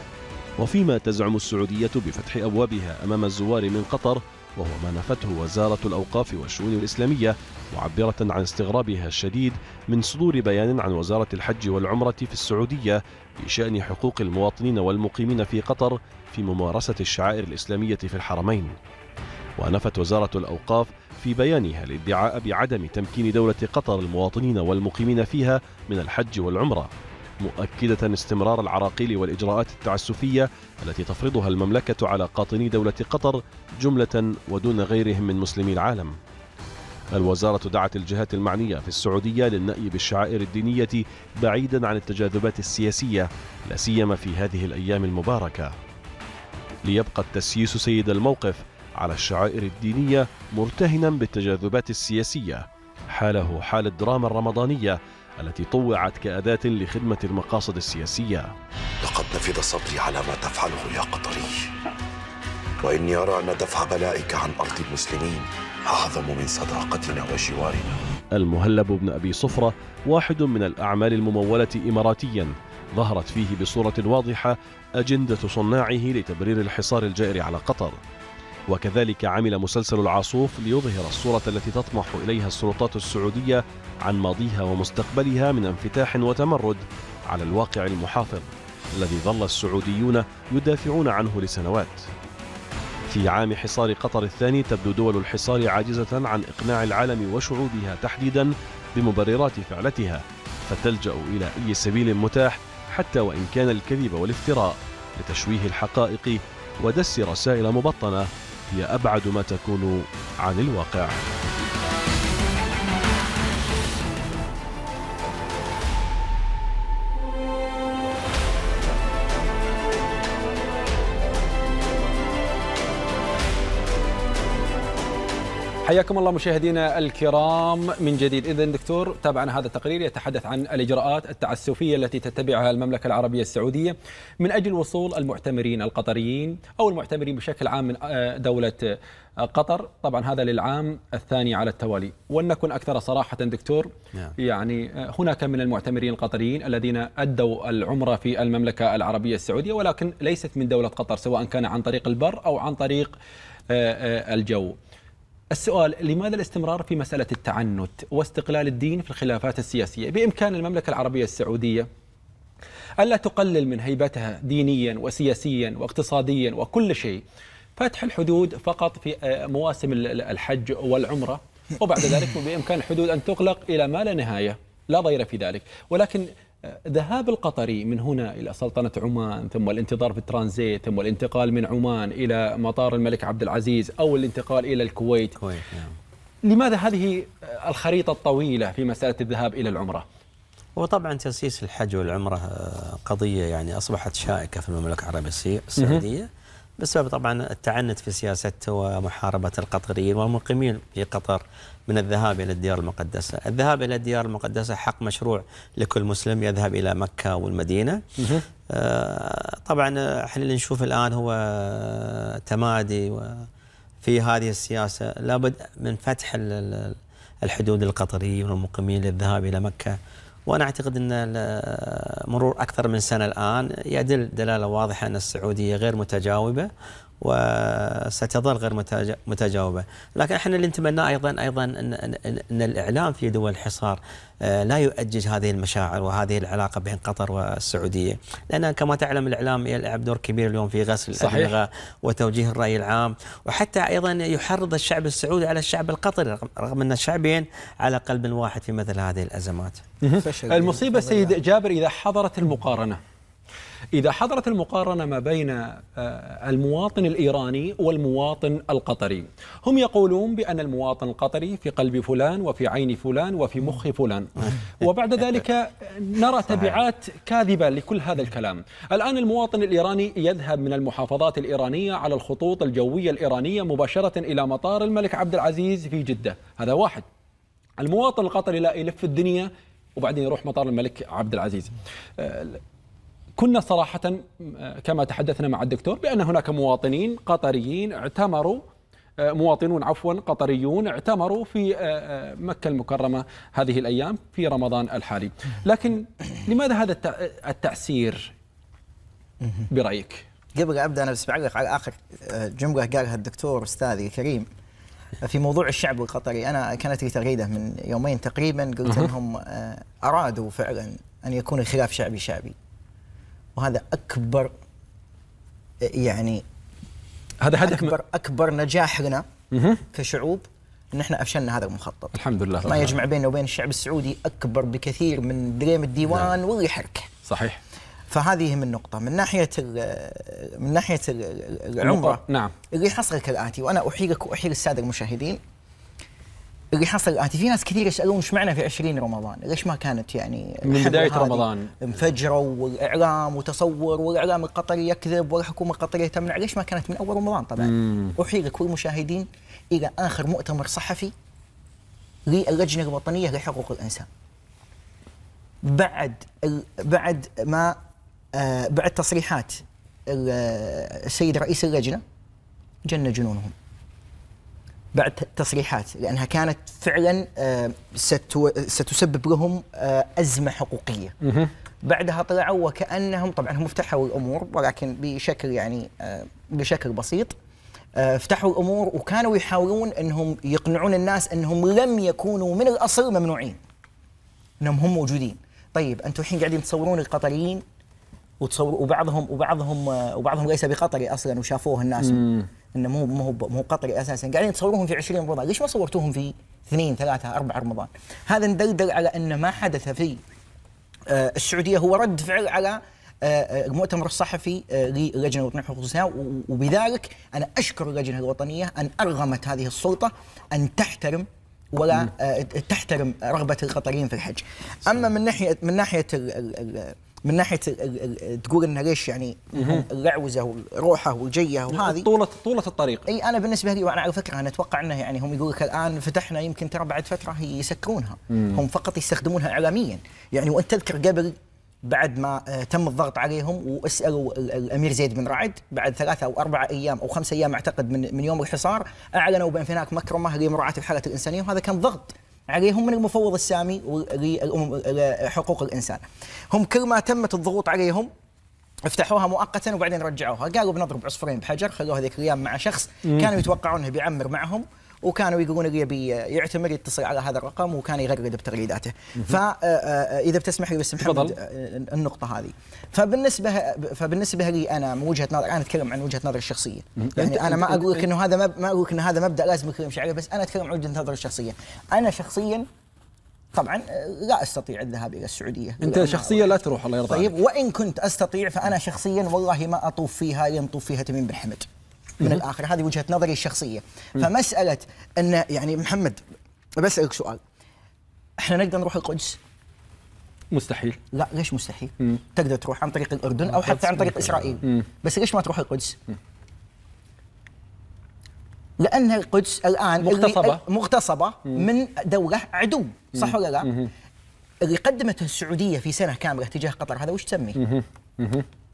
وفيما تزعم السعودية بفتح أبوابها أمام الزوار من قطر وهو ما نفته وزارة الأوقاف والشؤون الإسلامية معبرة عن استغرابها الشديد من صدور بيان عن وزارة الحج والعمرة في السعودية بشأن حقوق المواطنين والمقيمين في قطر في ممارسة الشعائر الإسلامية في الحرمين. ونفت وزارة الأوقاف في بيانها الادعاء بعدم تمكين دولة قطر المواطنين والمقيمين فيها من الحج والعمرة. مؤكدة استمرار العراقيل والإجراءات التعسفية التي تفرضها المملكة على قاطني دولة قطر جملة ودون غيرهم من مسلمي العالم. الوزارة دعت الجهات المعنية في السعودية للنأي بالشعائر الدينية بعيدا عن التجاذبات السياسية لا سيما في هذه الأيام المباركة. ليبقى التسييس سيد الموقف على الشعائر الدينية مرتهنا بالتجاذبات السياسية. حاله حال الدراما الرمضانية التي طوعت كأداة لخدمة المقاصد السياسية. لقد نفذ صبري على ما تفعله يا قطري. وإني أرى أن دفع بلائك عن أرض المسلمين أعظم من صداقتنا وجوارنا. المهلب بن أبي صفرة واحد من الأعمال الممولة إماراتيا ظهرت فيه بصورة واضحة أجندة صناعه لتبرير الحصار الجائر على قطر. وكذلك عمل مسلسل العاصوف ليظهر الصورة التي تطمح إليها السلطات السعودية عن ماضيها ومستقبلها من انفتاح وتمرد على الواقع المحافظ الذي ظل السعوديون يدافعون عنه لسنوات. في عام حصار قطر الثاني تبدو دول الحصار عاجزة عن إقناع العالم وشعوبها تحديدا بمبررات فعلتها فتلجأ إلى أي سبيل متاح حتى وإن كان الكذب والافتراء لتشويه الحقائق ودس رسائل مبطنة هي أبعد ما تكون عن الواقع. حياكم الله مشاهدينا الكرام. من جديد اذا دكتور تابعنا هذا التقرير يتحدث عن الإجراءات التعسفية التي تتبعها المملكة العربية السعودية من أجل وصول المعتمرين القطريين أو المعتمرين بشكل عام من آه، دولة آه، قطر. طبعا هذا للعام الثاني على التوالي. ولنكن أكثر صراحة دكتور نعم. يعني آه، هناك من المعتمرين القطريين الذين أدوا العمرة في المملكة العربية السعودية ولكن ليست من دولة قطر سواء كان عن طريق البر أو عن طريق الجو. السؤال لماذا الاستمرار في مسألة التعنت واستقلال الدين في الخلافات السياسية؟ بإمكان المملكة العربية السعودية ألا تقلل من هيبتها دينيا وسياسيا واقتصاديا وكل شيء. فتح الحدود فقط في آه، مواسم الحج والعمرة وبعد ذلك بإمكان الحدود أن تغلق إلى ما لا نهاية لا ضير في ذلك. ولكن ذهاب القطري من هنا إلى سلطنة عمان ثم الانتظار في الترانزيت ثم الانتقال من عمان إلى مطار الملك عبد العزيز أو الانتقال إلى الكويت كويت نعم. لماذا هذه الخريطة الطويلة في مسألة الذهاب إلى العمرة؟ وطبعا تأسيس الحج والعمرة آه، قضية يعني أصبحت شائكة في المملكة العربية السعودية بسبب طبعا التعنت في سياسته ومحاربة القطريين والمقيمين في قطر من الذهاب إلى الديار المقدسة. الذهاب إلى الديار المقدسة حق مشروع لكل مسلم يذهب إلى مكة والمدينة. آه طبعا إحنا اللي نشوف الآن هو تمادي في هذه السياسة. لابد من فتح الحدود القطرية والمقيمين للذهاب إلى مكة. وأنا أعتقد إن مرور أكثر من سنة الآن يدل دلالة واضحة أن السعودية غير متجاوبة وستظل غير متجاوبة. لكن إحنا اللي نتمناه أيضا أيضا أن, أن, الإعلام في دول الحصار آه، لا يؤجج هذه المشاعر وهذه العلاقة بين قطر والسعودية. لأن كما تعلم الإعلام يلعب دور كبير اليوم في غسل صحيح. الأدمغة وتوجيه الرأي العام. وحتى أيضا يحرض الشعب السعودي على الشعب القطري رغم أن الشعبين على قلب واحد في مثل هذه الأزمات. المصيبة سيد جابر إذا حضرت المقارنة. إذا حضرت المقارنة ما بين آه، المواطن الإيراني والمواطن القطري هم يقولون بأن المواطن القطري في قلب فلان وفي عين فلان وفي مخ فلان. وبعد ذلك نرى تبعات كاذبة لكل هذا الكلام. الآن المواطن الإيراني يذهب من المحافظات الإيرانية على الخطوط الجوية الإيرانية مباشرة إلى مطار الملك عبد العزيز في جدة. هذا واحد. المواطن القطري لا يلف الدنيا وبعدين يروح مطار الملك عبد العزيز. آه، كنا صراحة كما تحدثنا مع الدكتور بأن هناك مواطنين قطريين اعتمروا مواطنون عفوا قطريون اعتمروا في مكة المكرمة هذه الأيام في رمضان الحالي. لكن لماذا هذا التأثير برأيك؟ قبل أبدأ أنا بس بعلق على آخر جملة قالها الدكتور أستاذي الكريم في موضوع الشعب القطري. أنا كانت لي تغريدة من يومين تقريبا قلت أنهم أرادوا فعلا أن يكون الخلاف شعبي شعبي. وهذا أكبر يعني هذا هدف أكبر أكبر نجاح لنا كشعوب إن إحنا أفشلنا هذا المخطط. الحمد لله ما يجمع بيننا وبين الشعب السعودي أكبر بكثير من دريم الديوان نعم. واللي يحرك صحيح. فهذه من نقطة. من ناحية من ناحية العمرة. نعم. اللي حصل كالآتي وأنا أحيلك وأحيل السادة المشاهدين اللي حصل الاتي في ناس كثير يسألون إيش معنى في 20 رمضان؟ ليش ما كانت يعني من بداية رمضان انفجروا والاعلام وتصور والاعلام القطري يكذب والحكومة القطرية تمنع، ليش ما كانت من أول رمضان طبعا؟ أحيل كل المشاهدين إلى آخر مؤتمر صحفي للجنة الوطنية لحقوق الإنسان. بعد بعد ما آه بعد تصريحات السيد رئيس اللجنة جن جنونهم. بعد تصريحات لأنها كانت فعلا آه، ستسبب لهم آه، أزمة حقوقية. بعدها طلعوا وكأنهم طبعا هم فتحوا الأمور ولكن بشكل يعني آه، بشكل بسيط فتحوا الأمور وكانوا يحاولون أنهم يقنعون الناس أنهم لم يكونوا من الأصل ممنوعين. أنهم هم موجودين. طيب أنتم الحين قاعدين تصورون القطريين وتصور وبعضهم وبعضهم وبعضهم ليس بقطري أصلا وشافوه الناس إنه مو مو مو قطري أساسا. قاعدين تصوروهم في 20 رمضان. ليش ما صورتوهم في اثنين ثلاثة أربعة رمضان؟ هذا ندلدل على أن ما حدث في آه، السعودية. هو رد فعل على آه، آه، المؤتمر الصحفي للجنه الوطنية لحقوق الإنسان. وبذلك أنا أشكر اللجنة الوطنية أن أرغمت هذه السلطة أن تحترم ولا تحترم رغبة القطريين في الحج. أما من ناحية من ناحية من ناحية تقول انه ليش يعني اللعوزه والروحه والجيه وهذه. طولة طولة الطريق. إي أنا بالنسبة لي وأنا على فكره أنا أتوقع إنه يعني هم يقول لك الآن فتحنا يمكن ترى بعد فترة يسكرونها. هم فقط يستخدمونها اعلاميا. يعني وأنت تذكر قبل بعد ما آه، تم الضغط عليهم وأسألوا الأمير زيد بن رعد بعد ثلاثة أو أربعة أيام أو خمسة أيام أعتقد من من يوم الحصار أعلنوا بأن هناك مكرمة لمراعاه الحالة الإنسانية وهذا كان ضغط. عليهم من المفوض السامي لحقوق الإنسان. هم كل ما تمت الضغوط عليهم افتحوها مؤقتا وبعدين رجعوها، قالوا بنضرب عصفورين بحجر، خلوها ذيك الأيام مع شخص كانوا يتوقعون إنه بيعمر معهم. وكانوا يقولون لي يبي يعتمر يتصل على هذا الرقم وكان يغرد بتغريداته. فاذا آه، آه، بتسمح لي بس محمد آه، النقطة هذه. فبالنسبة فبالنسبة لي أنا من وجهة نظر أنا أتكلم عن وجهة نظري الشخصية. يعني أنا ما أقول لك إنه هذا ما أقول لك ان هذا مبدأ لازم الكل يمشي عليه بس أنا أتكلم عن وجهة نظري الشخصية. أنا شخصيا طبعا لا أستطيع الذهاب إلى السعودية. أنت شخصيا لا تروح الله يرضى طيب وإن كنت أستطيع فأنا شخصيا والله ما أطوف فيها ينطوف فيها تميم بن حمد. من الآخر هذه وجهة نظري الشخصية فمسألة أن يعني محمد بسالك سؤال إحنا نقدر نروح القدس مستحيل لا ليش مستحيل؟ مم. تقدر تروح عن طريق الأردن أو حتى عن طريق إسرائيل مم. بس ليش ما تروح القدس؟ مم. لأن القدس الآن مغتصبة مغتصبة من دولة عدو صح ولا لا؟ اللي قدمته السعودية في سنة كاملة تجاه قطر هذا وش تسميه؟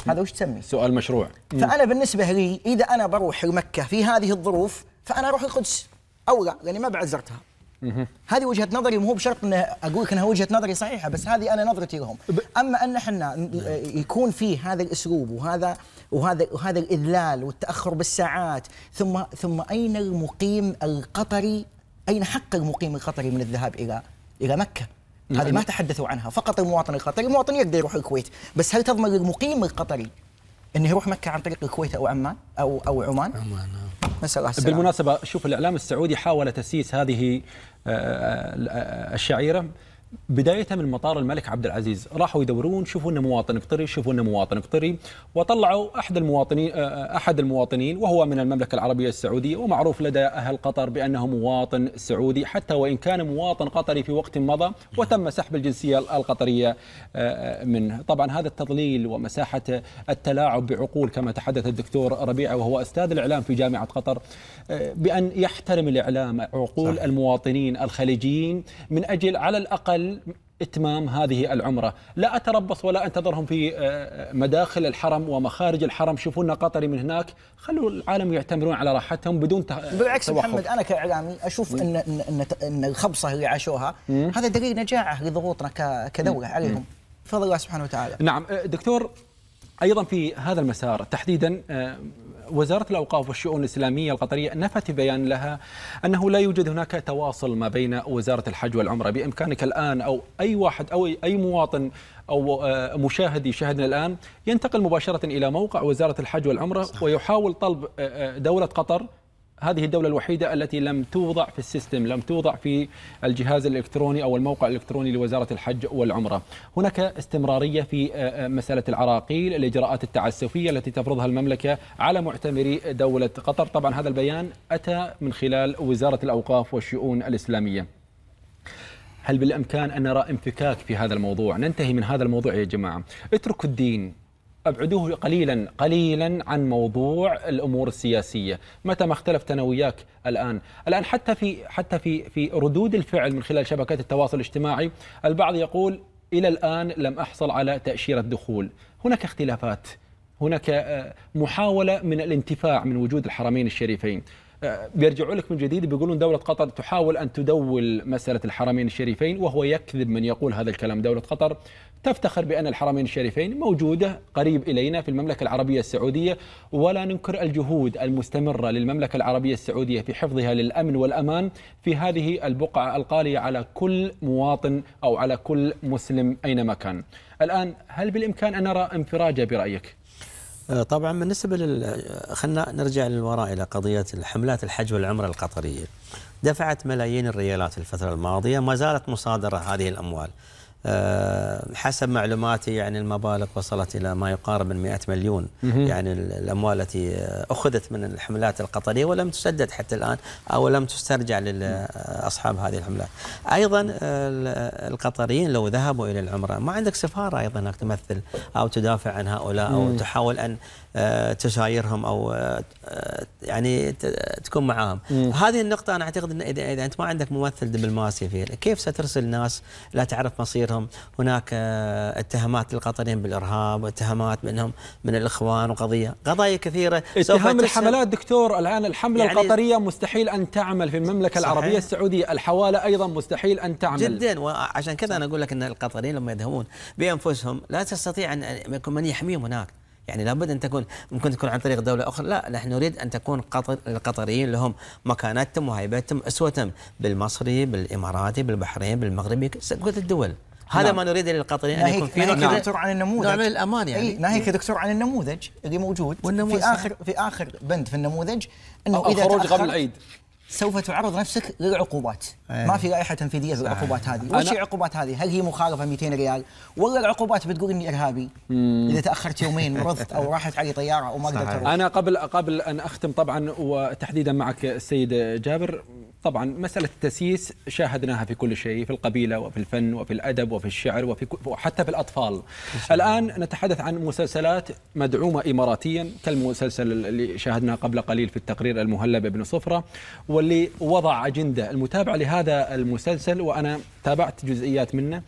هذا وش تسمي؟ سؤال مشروع. فأنا بالنسبة لي إذا أنا بروح لمكه في هذه الظروف فأنا أروح القدس. اولى لاني ما بعد زرتها هذه وجهة نظري مو بشرط ان أقول لك إنها وجهة نظري صحيحة بس هذه أنا نظرتي لهم. أما أن إحنا يكون فيه هذا الأسلوب وهذا وهذا وهذا الإذلال والتأخر بالساعات ثم ثم أين المقيم القطري؟ أين حق المقيم القطري من الذهاب إلى إلى مكة؟ هذه ما تحدثوا عنها فقط المواطن القطري المواطن يقدر يروح الكويت. بس هل تضمن للمقيم القطري إنه يروح مكة عن طريق الكويت أو عمان أو أو عمان؟ عمان نسأل الله السلامة. بالمناسبة شوف الإعلام السعودي حاول تسييس هذه آه، آه، الشعيرة. بداية من مطار الملك عبد العزيز. راحوا يدورون شوفوا إنه مواطن قطري شوفوا إنه مواطن قطري وطلعوا أحد المواطنين آه، أحد المواطنين وهو من المملكة العربية السعودية ومعروف لدى أهل قطر بأنه مواطن سعودي حتى وإن كان مواطن قطري في وقت مضى وتم سحب الجنسية القطرية آه، منه. طبعا هذا التضليل ومساحة التلاعب بعقول كما تحدث الدكتور ربيعة وهو أستاذ الإعلام في جامعة قطر آه، بأن يحترم الإعلام عقول صح. المواطنين الخليجيين من أجل على الاقل اتمام هذه العمرة، لا أتربص ولا أنتظرهم في آه، مداخل الحرم ومخارج الحرم، شوفونا قطري من هناك، خلوا العالم يعتمرون على راحتهم بدون ته- بالعكس توقف. محمد أنا كإعلامي أشوف إن إن إن, الخبصة اللي عاشوها هذا دليل نجاعة لضغوطنا ك- كدولة عليهم. بفضل الله سبحانه وتعالى. نعم. آه، دكتور أيضا في هذا المسار تحديدا وزارة الأوقاف والشؤون الإسلامية القطرية نفت بيان لها أنه لا يوجد هناك تواصل ما بين وزارة الحج والعمرة. بإمكانك الآن أو أي واحد أو أي مواطن أو آه، مشاهد يشاهدنا الآن ينتقل مباشرة إلى موقع وزارة الحج والعمرة ويحاول طلب آه، آه، دولة قطر هذه الدولة الوحيدة التي لم توضع في ال system لم توضع في الجهاز الإلكتروني أو الموقع الإلكتروني لوزارة الحج والعمرة. هناك استمرارية في آه، آه، مسألة العراقيل الإجراءات التعسفية التي تفرضها المملكة على معتمري دولة قطر. طبعا هذا البيان أتى من خلال وزارة الأوقاف والشؤون الإسلامية. هل بالإمكان أن نرى انفكاك في هذا الموضوع؟ ننتهي من هذا الموضوع يا جماعة، اتركوا الدين. أبعدوه قليلا قليلا عن موضوع الأمور السياسية، متى ما اختلفت أنا وياك الآن، الآن حتى في حتى في في ردود الفعل من خلال شبكات التواصل الاجتماعي، البعض يقول إلى الآن لم أحصل على تأشيرة دخول، هناك اختلافات، هناك آه، محاولة من الانتفاع من وجود الحرمين الشريفين. آه، بيرجعوا لك من جديد بيقولون دولة قطر تحاول أن تدول مسألة الحرمين الشريفين وهو يكذب من يقول هذا الكلام. دولة قطر تفتخر بأن الحرمين الشريفين موجودة قريب إلينا في المملكة العربية السعودية ولا ننكر الجهود المستمرة للمملكة العربية السعودية في حفظها للأمن والأمان في هذه البقعة القالية على كل مواطن أو على كل مسلم أينما كان الآن هل بالإمكان أن نرى انفراجة برأيك؟ آه، طبعا بالنسبة لل خلينا نرجع للوراء إلى قضية الحملات الحج والعمرة القطرية. دفعت ملايين الريالات الفترة الماضية ما زالت مصادرة هذه الأموال. آه، حسب معلوماتي يعني المبالغ وصلت إلى ما يقارب من 100 مليون. يعني ال- الأموال التي آه، أخذت من الحملات القطرية ولم تسدد حتى الآن أو لم تسترجع لاصحاب هذه الحملات. أيضا آه، ال- القطريين لو ذهبوا إلى العمرة ما عندك سفارة أيضا إنك تمثل أو تدافع عن هؤلاء أو تحاول أن تسايرهم أو آه، يعني تكون معاهم. هذه النقطة أنا أعتقد إن إذا إذا أنت ما عندك ممثل دبلوماسي فيه كيف سترسل ناس لا تعرف مصيرهم؟ هناك آه، اتهامات للقطريين بالإرهاب واتهامات منهم من الإخوان وقضية قضايا كثيرة اتهام الحملات دكتور الآن الحملة يعني- القطرية مستحيل أن تعمل في المملكة صحيح. العربية السعودية الحوالة أيضا مستحيل أن تعمل. جدا وعشان كذا أنا أقول لك إن القطريين لما يذهبون بأنفسهم لا تستطيع أن أن يكون من يحميهم هناك. يعني لابد أن تكون ممكن تكون عن طريق دولة أخرى. لا نحن نريد أن تكون قطر القطريين لهم مكانتهم وهيبتهم أسوتهم بالمصري بالإماراتي بالبحرين بالمغربي كل الدول. هذا نعم. ما نريد للقطريين أن يكون في ناهيك دكتور عن النموذج. نوع من الامان يعني. اي ناهيك دكتور عن النموذج اللي موجود. في اخر في آخر بند في النموذج إنه أو إذا الخروج قبل العيد. سوف تعرض نفسك للعقوبات. ما في لائحه تنفيذيه للعقوبات هذه. وش العقوبات هذه؟ هل هي مخالفة 200 ريال؟ ولا العقوبات بتقول إني إرهابي. إذا تأخرت يومين مرضت أو راحت علي طيارة وما قدرت أروح أنا قبل قبل أن أختم طبعا وتحديدا معك السيد جابر طبعا مسألة التسييس شاهدناها في كل شيء في القبيلة وفي الفن وفي الأدب وفي الشعر وفي وحتى في الأطفال. الآن نتحدث عن مسلسلات مدعومة اماراتيا كالمسلسل اللي شاهدناه قبل قليل في التقرير المهلب ابن صفرة واللي وضع أجندة المتابعة لهذا المسلسل وأنا تابعت جزئيات منه.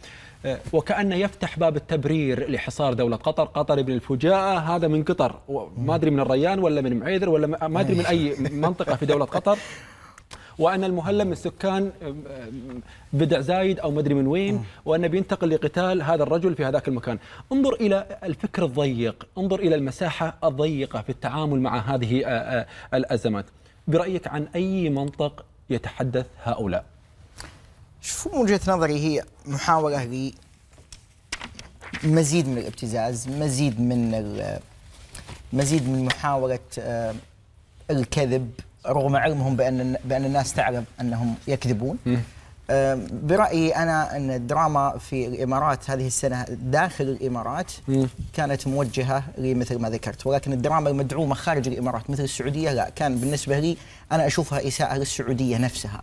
آه، وكأنه يفتح باب التبرير لحصار دولة قطر. قطر ابن الفجاءة هذا من قطر. ما أدري من الريان ولا من معيذر ولا ما أدري من أي منطقة في دولة قطر. وأن المهلب من سكان بدع زايد أو مدري من وين وانه بينتقل لقتال هذا الرجل في هذاك المكان. انظر إلى الفكر الضيق انظر إلى المساحة الضيقة في التعامل مع هذه آه، آه، الأزمات. برأيك عن أي منطق يتحدث هؤلاء؟ شوفوا من وجهة نظري هي محاولة مزيد من الابتزاز مزيد من مزيد من محاولة آه، الكذب رغم علمهم بأن بأن الناس تعلم أنهم يكذبون. برأيي أنا أن الدراما في الإمارات هذه السنة داخل الإمارات كانت موجهة لمثل ما ذكرت. ولكن الدراما المدعومة خارج الإمارات مثل السعودية لا. كان بالنسبة لي أنا أشوفها إساءة للسعودية نفسها.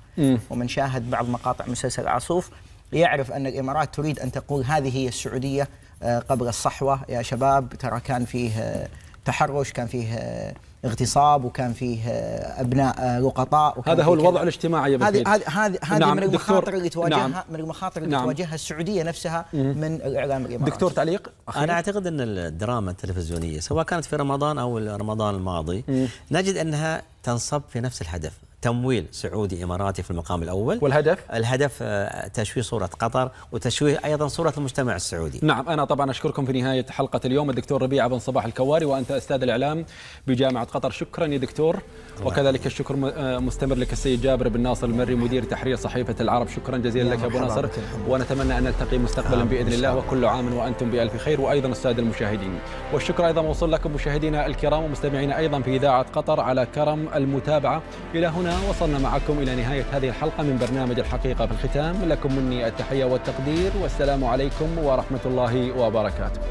ومن شاهد بعض مقاطع مسلسل عاصوف يعرف أن الإمارات تريد أن تقول هذه هي السعودية آه، قبل الصحوة. يا شباب ترى كان فيه آه، تحرش كان فيه آه، اغتصاب وكان فيه آه، أبناء آه، لقطاء هذا هو الوضع الاجتماعي يا هذه هذه هذه هذه نعم من المخاطر اللي تواجهها نعم. من المخاطر اللي نعم. تواجهها السعودية نفسها من الاعلام الاماراتي دكتور تعليق؟ أخير. أنا أعتقد أن الدراما التلفزيونية سواء كانت في رمضان أو رمضان الماضي. نجد أنها تنصب في نفس الهدف. تمويل سعودي إماراتي في المقام الأول. والهدف؟ الهدف آه، تشويه صورة قطر وتشويه أيضا صورة المجتمع السعودي. نعم أنا طبعا أشكركم في نهاية حلقة اليوم. الدكتور ربيع بن صباح الكواري وأنت أستاذ الإعلام بجامعة قطر. شكرا يا دكتور. وكذلك الشكر آه، مستمر لك السيد جابر بن ناصر المري مدير تحرير صحيفة العرب. شكرا جزيلا لك أبو ناصر. ونتمنى أن نلتقي مستقبلا بإذن الله وكل عام وأنتم بألف خير. وأيضا السادة المشاهدين والشكر أيضا موصول لكم مشاهدينا الكرام ومستمعينا أيضا في إذاعة قطر على كرم المتابعة. إلى هنا وصلنا معكم إلى نهاية هذه الحلقة من برنامج الحقيقة في الختام. لكم مني التحية والتقدير والسلام عليكم ورحمة الله وبركاته.